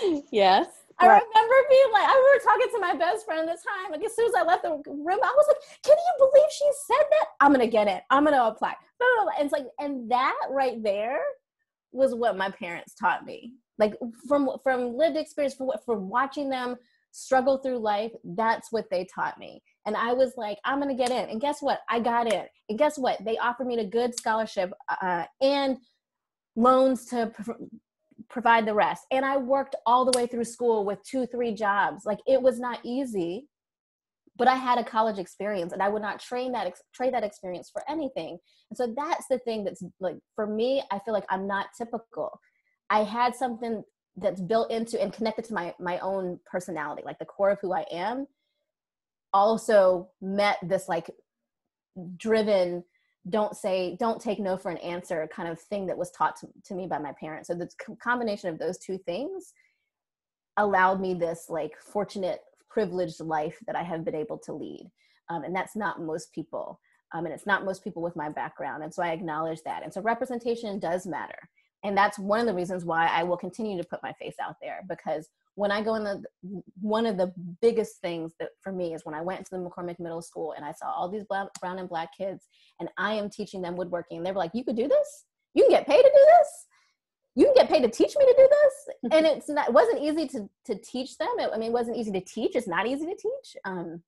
[laughs] yes. I remember being like, I remember talking to my best friend at the time. Like as soon as I left the room, I was like, "Can you believe she said that? I'm gonna get it. I'm gonna apply." And it's like, and that right there was what my parents taught me. Like from from lived experience, for from watching them struggle through life, that's what they taught me. And I was like, I'm gonna get in. And guess what? I got in. And guess what? They offered me a good scholarship uh, and loans to provide the rest. And I worked all the way through school with two, three jobs. Like it was not easy, but I had a college experience and I would not train that, trade that experience for anything. And so that's the thing that's like, for me, I feel like I'm not typical. I had something that's built into and connected to my, my own personality, like the core of who I am also met this like driven don't say don't take no for an answer kind of thing that was taught to, to me by my parents. So the combination of those two things allowed me this like fortunate privileged life that i have been able to lead. Um, and that's not most people um, and it's not most people with my background and so i acknowledge that. And so representation does matter and that's one of the reasons why i will continue to put my face out there because when I go in the one of the biggest things that for me is when I went to the McCormick Middle School and I saw all these black, brown and black kids and I am teaching them woodworking. They were like, "You could do this? You can get paid to do this? You can get paid to teach me to do this?" [laughs] and it's not it wasn't easy to to teach them. It, I mean, it wasn't easy to teach. It's not easy to teach. Um,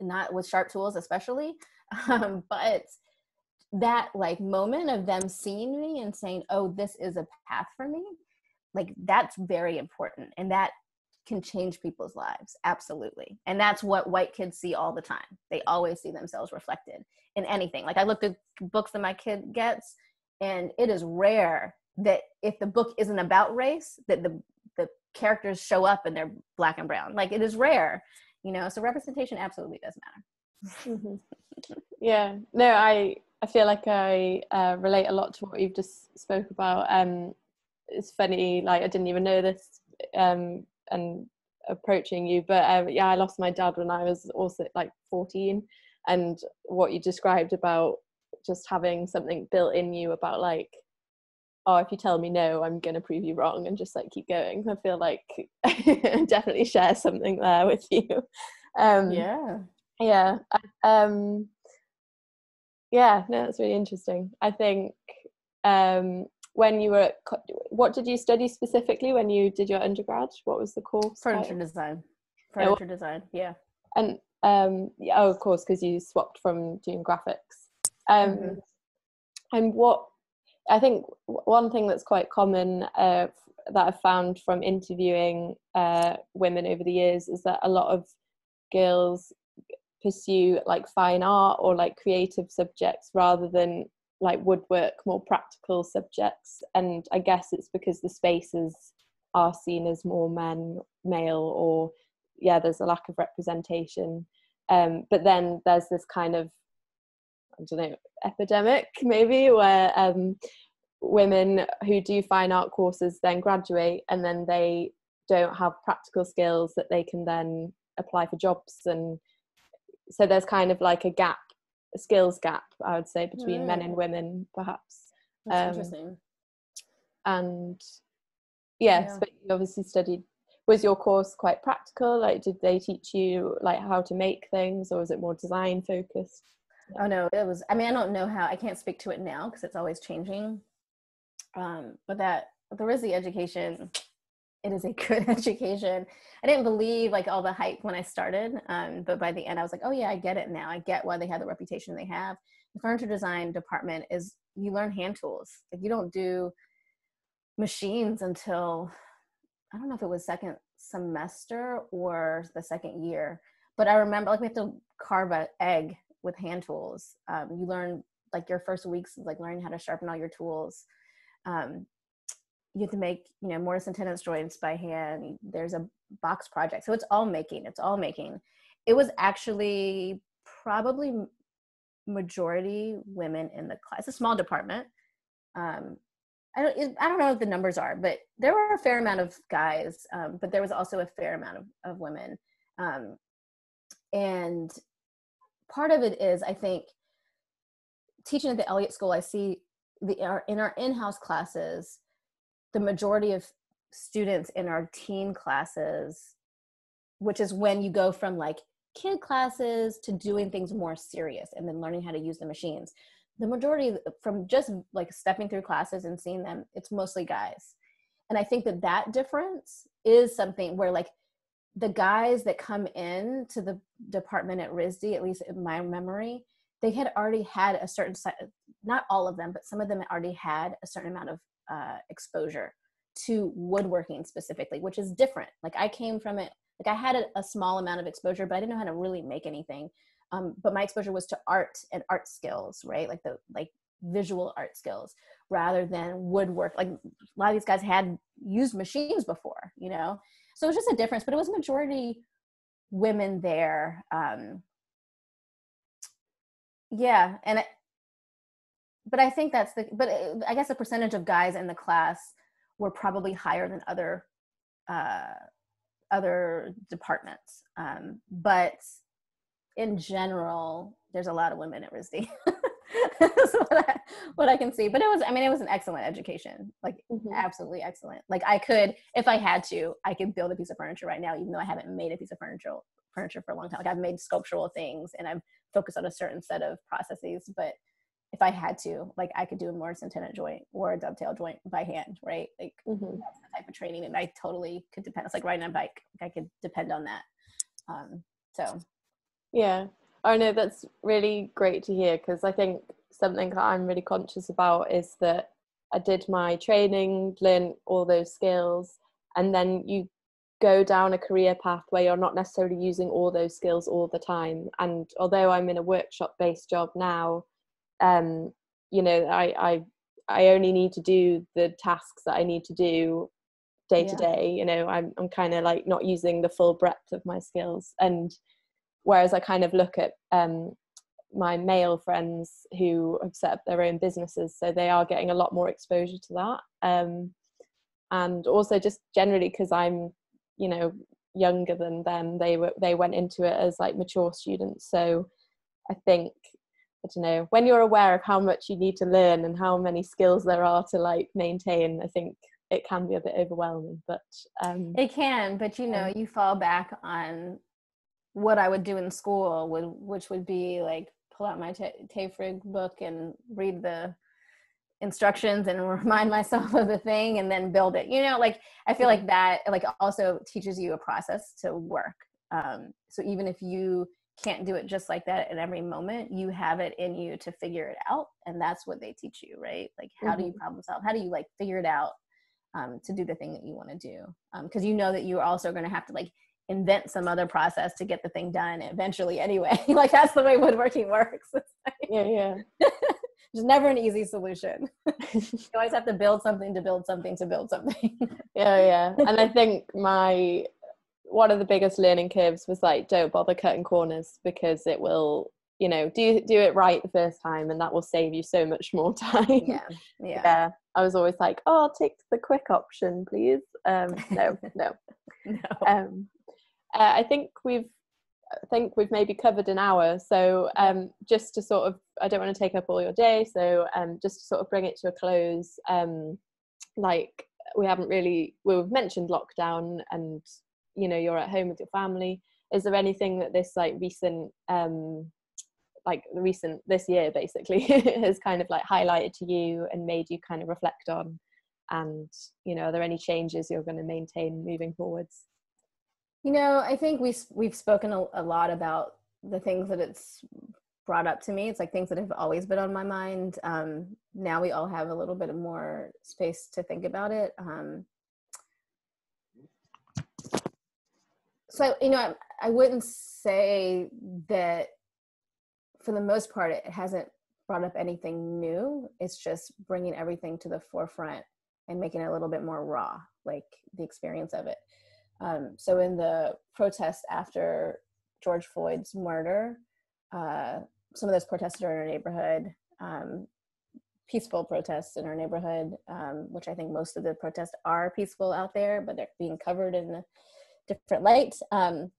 not with sharp tools, especially. [laughs] Um, but that like moment of them seeing me and saying, "Oh, this is a path for me." like that's very important and that can change people's lives absolutely and that's what white kids see all the time. They always see themselves reflected in anything. Like i looked at books that my kid gets and it is rare that if the book isn't about race that the the characters show up and they're black and brown. Like it is rare you know so representation absolutely does matter mm-hmm. yeah. No i i feel like i uh, relate a lot to what you've just spoke about. Um it's funny like i didn't even know this um and approaching you but um, yeah i lost my dad when i was also like 14 and what you described about just having something built in you about like oh if you tell me no i'm going to prove you wrong and just like keep going. I feel like [laughs] definitely share something there with you. Um yeah yeah um yeah no that's really interesting. I think um when you were what did you study specifically when you did your undergrad? What was the course furniture design. Furniture yeah. design yeah. and um yeah, oh of course because you swapped from doing graphics. Um mm-hmm. and what i think one thing that's quite common uh, that i've found from interviewing uh, women over the years is that a lot of girls pursue like fine art or like creative subjects rather than like woodwork more practical subjects. And i guess it's because the spaces are seen as more men male or yeah there's a lack of representation. Um, but then there's this kind of i don't know epidemic [laughs] maybe where um, women who do fine art courses then graduate and then they don't have practical skills that they can then apply for jobs and so there's kind of like a gap a skills gap i would say between men and women perhaps. That's um, interesting. and yes yeah. but you obviously studied was your course quite practical? Like did they teach you like how to make things or was it more design focused? Oh no it was i mean i don't know how i can't speak to it now because it's always changing. Um but that there is the education it is a [laughs] good education i didn't believe like all the hype when i started um but by the end i was like oh yeah i get it now i get why they have the reputation they have the furniture design department is you learn hand tools like you don't do machines until I don't know if it was second semester or the second year, but I remember like we have to carve an egg with hand tools. Um, you learn like your first weeks like learning how to sharpen all your tools. Um, you have to make you know mortise and tenon joints by hand. There's a box project, so it's all making. It's all making. It was actually probably majority women in the class. A small department. Um, I don't, I don't know what the numbers are, but there were a fair amount of guys, um, but there was also a fair amount of, of women. Um, and part of it is, I think, teaching at the Eliot School, I see the our, in our in-house classes, the majority of students in our teen classes, which is when you go from like kid classes to doing things more serious and then learning how to use the machines. The majority from just like stepping through classes and seeing them it's mostly guys. And i think that that difference is something where like the guys that come in to the department at RISD, at least in my memory, they had already had a certain, not all of them, but some of them already had a certain amount of uh, exposure to woodworking specifically, which is different. Like I came from it, like I had a, a small amount of exposure, but I didn't know how to really make anything. Um, but my exposure was to art and art skills right? Like the like visual art skills rather than woodwork. Like a lot of these guys had used machines before you know? So it was just a difference but it was majority women there um yeah and but i think that's the but i guess the percentage of guys in the class were probably higher than other uh other departments um but in general, there's a lot of women at RISD. [laughs] what, I, what I can see. But it was, I mean, it was an excellent education, like mm-hmm. absolutely excellent. Like I could, if I had to, I could build a piece of furniture right now, even though I haven't made a piece of furniture furniture for a long time. Like I've made sculptural things and I'm focused on a certain set of processes. But if I had to, like I could do a mortise and tenon joint or a dovetail joint by hand, right? Like mm-hmm. that's the type of training, and I totally could depend. It's like riding a bike. Like I could depend on that. Um, so yeah. Oh no, that's really great to hear because I think something that I'm really conscious about is that I did my training, learned all those skills, and then you go down a career path where you're not necessarily using all those skills all the time. And although I'm in a workshop based job now, um, you know, I, I I only need to do the tasks that I need to do day to day. You know, I'm I'm kind of like not using the full breadth of my skills and whereas I kind of look at um, my male friends who have set up their own businesses, so they are getting a lot more exposure to that. Um, and also just generally because I'm, you know, younger than them, they were they went into it as like mature students. So I think I don't know when you're aware of how much you need to learn and how many skills there are to like maintain. I think it can be a bit overwhelming, but um, it can. But you know, you fall back on what I would do in school would which would be like pull out my Tage Frid book and read the instructions and [laughs] remind myself of the thing and then build it. You know, like I feel like that like also teaches you a process to work. Um, so even if you can't do it just like that at every moment, you have it in you to figure it out, and that's what they teach you, right? Like how mm-hmm. do you mm-hmm. problem solve? How do you like figure it out um, to do the thing that you want to do? Because um, you know that you're also going to have to like invent some other process to get the thing done eventually anyway [laughs] like that's the way woodworking works yeah yeah [laughs] there's never an easy solution you always have to build something to build something to build something yeah yeah and i think my one of the biggest learning curves was like don't bother cutting corners because it will you know do do it right the first time and that will save you so much more [laughs] time yeah yeah, yeah. i was always like oh I'll take the quick option please um no [laughs] no no um uh, I think we've I think we've maybe covered an hour. So um, just to sort of, I don't want to take up all your day. So um, just to sort of bring it to a close, um, like we haven't really, we've mentioned lockdown and, you know, you're at home with your family. Is there anything that this like recent, um, like the recent, this year basically [laughs] has kind of like highlighted to you and made you kind of reflect on? And, you know, are there any changes you're going to maintain moving forwards? You know, I think we we've spoken a, a, lot about the things that it's brought up to me. It's like things that have always been on my mind. Um, now we all have a little bit of more space to think about it. Um, so you know, I, I wouldn't say that for the most part it hasn't brought up anything new. It's just bringing everything to the forefront and making it a little bit more raw, like the experience of it. Um, so in the protest after George Floyd's murder, uh, some of those protests are in our neighborhood, um, peaceful protests in our neighborhood, um, which I think most of the protests are peaceful out there, but they're being covered in a different light. Um,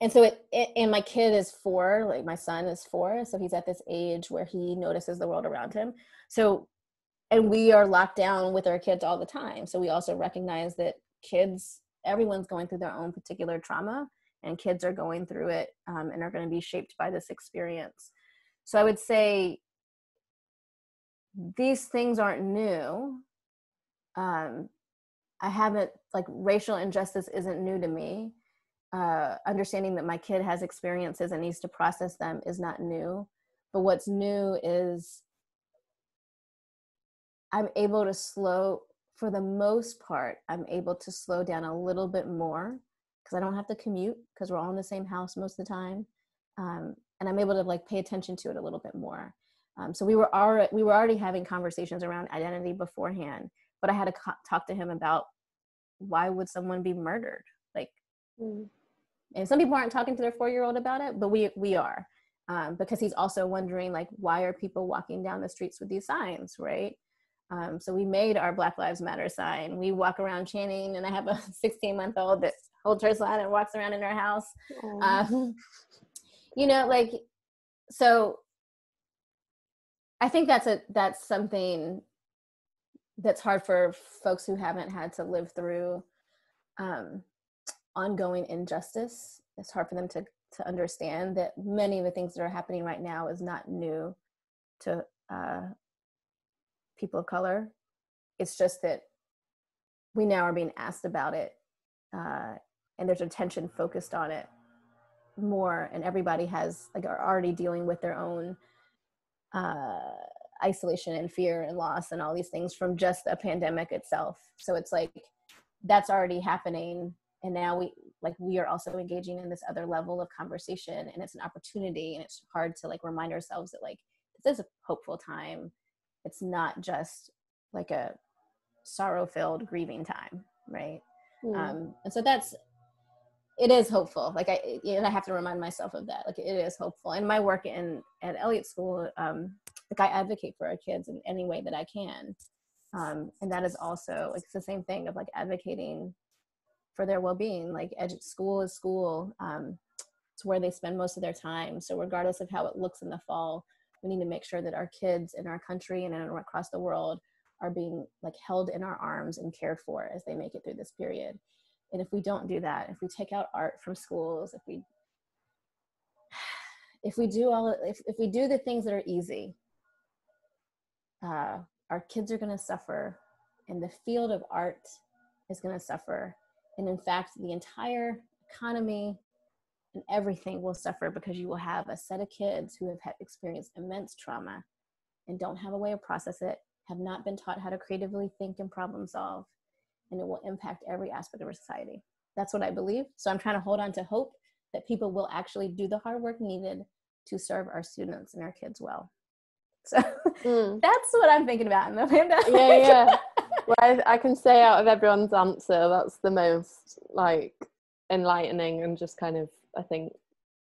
and so it, it, and my kid is four, like my son is four, so he's at this age where he notices the world around him. So, and we are locked down with our kids all the time. So we also recognize that kids everyone's going through their own particular trauma and kids are going through it um, and are going to be shaped by this experience so i would say these things aren't new um, i haven't like racial injustice isn't new to me uh, understanding that my kid has experiences and needs to process them is not new but what's new is i'm able to slow for the most part, I'm able to slow down a little bit more because I don't have to commute because we're all in the same house most of the time. Um, and I'm able to like pay attention to it a little bit more. Um, so we were already we were already having conversations around identity beforehand, but I had to co- talk to him about why would someone be murdered? Like, mm. and some people aren't talking to their four year old about it, but we we are um, because he's also wondering like why are people walking down the streets with these signs, right? Um, so we made our Black Lives Matter sign. We walk around chanting, and I have a [laughs] 16 month old that holds her sign and walks around in our house. Um, [laughs] you know, like so. I think that's a that's something that's hard for folks who haven't had to live through um, ongoing injustice. It's hard for them to to understand that many of the things that are happening right now is not new to uh, people of color. It's just that we now are being asked about it, uh, and there's attention focused on it more, and everybody has like are already dealing with their own uh, isolation and fear and loss and all these things from just a pandemic itself. So it's like that's already happening, and now we like we are also engaging in this other level of conversation, and it's an opportunity, and it's hard to like remind ourselves that like this is a hopeful time it's not just like a sorrow filled grieving time right mm. um and so that's it is hopeful like i and i have to remind myself of that like it is hopeful and my work in at Eliot school um like i advocate for our kids in any way that i can um and that is also like it's the same thing of like advocating for their well-being like edu- school is school um it's where they spend most of their time so regardless of how it looks in the fall we need to make sure that our kids in our country and across the world are being like held in our arms and cared for as they make it through this period and if we don't do that if we take out art from schools if we if we do all if, if we do the things that are easy uh, our kids are going to suffer and the field of art is going to suffer. And in fact the entire economy and everything will suffer because you will have a set of kids who have had experienced immense trauma and don't have a way to process it, have not been taught how to creatively think and problem solve, and it will impact every aspect of our society. That's what I believe. So I'm trying to hold on to hope that people will actually do the hard work needed to serve our students and our kids well. [laughs] So mm. that's what I'm thinking about in the pandemic. Yeah, yeah. [laughs] well, I, I can say out of everyone's answer, that's the most like enlightening and just kind of I think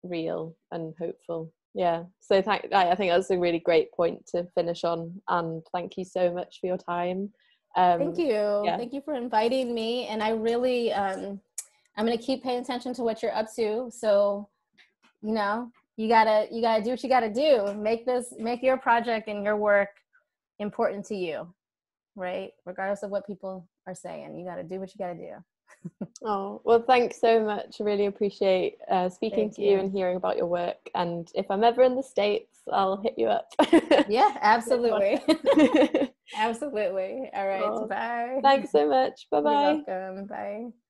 real and hopeful. Yeah. So thank I think that's a really great point to finish on and thank you so much for your time. Um, thank you. Yeah. Thank you for inviting me and I really um I'm going to keep paying attention to what you're up to. So you know, you gotta you gotta do what you gotta do. Make this make your project and your work important to you, right? Regardless of what people are saying, you gotta do what you gotta do. [laughs] oh well thanks so much really appreciate uh, speaking Thank to you. you. and hearing about your work and if i'm ever in the states i'll hit you up Yeah, [laughs] absolutely. [laughs] absolutely. All right. Bye. thanks so much bye bye welcome. Bye.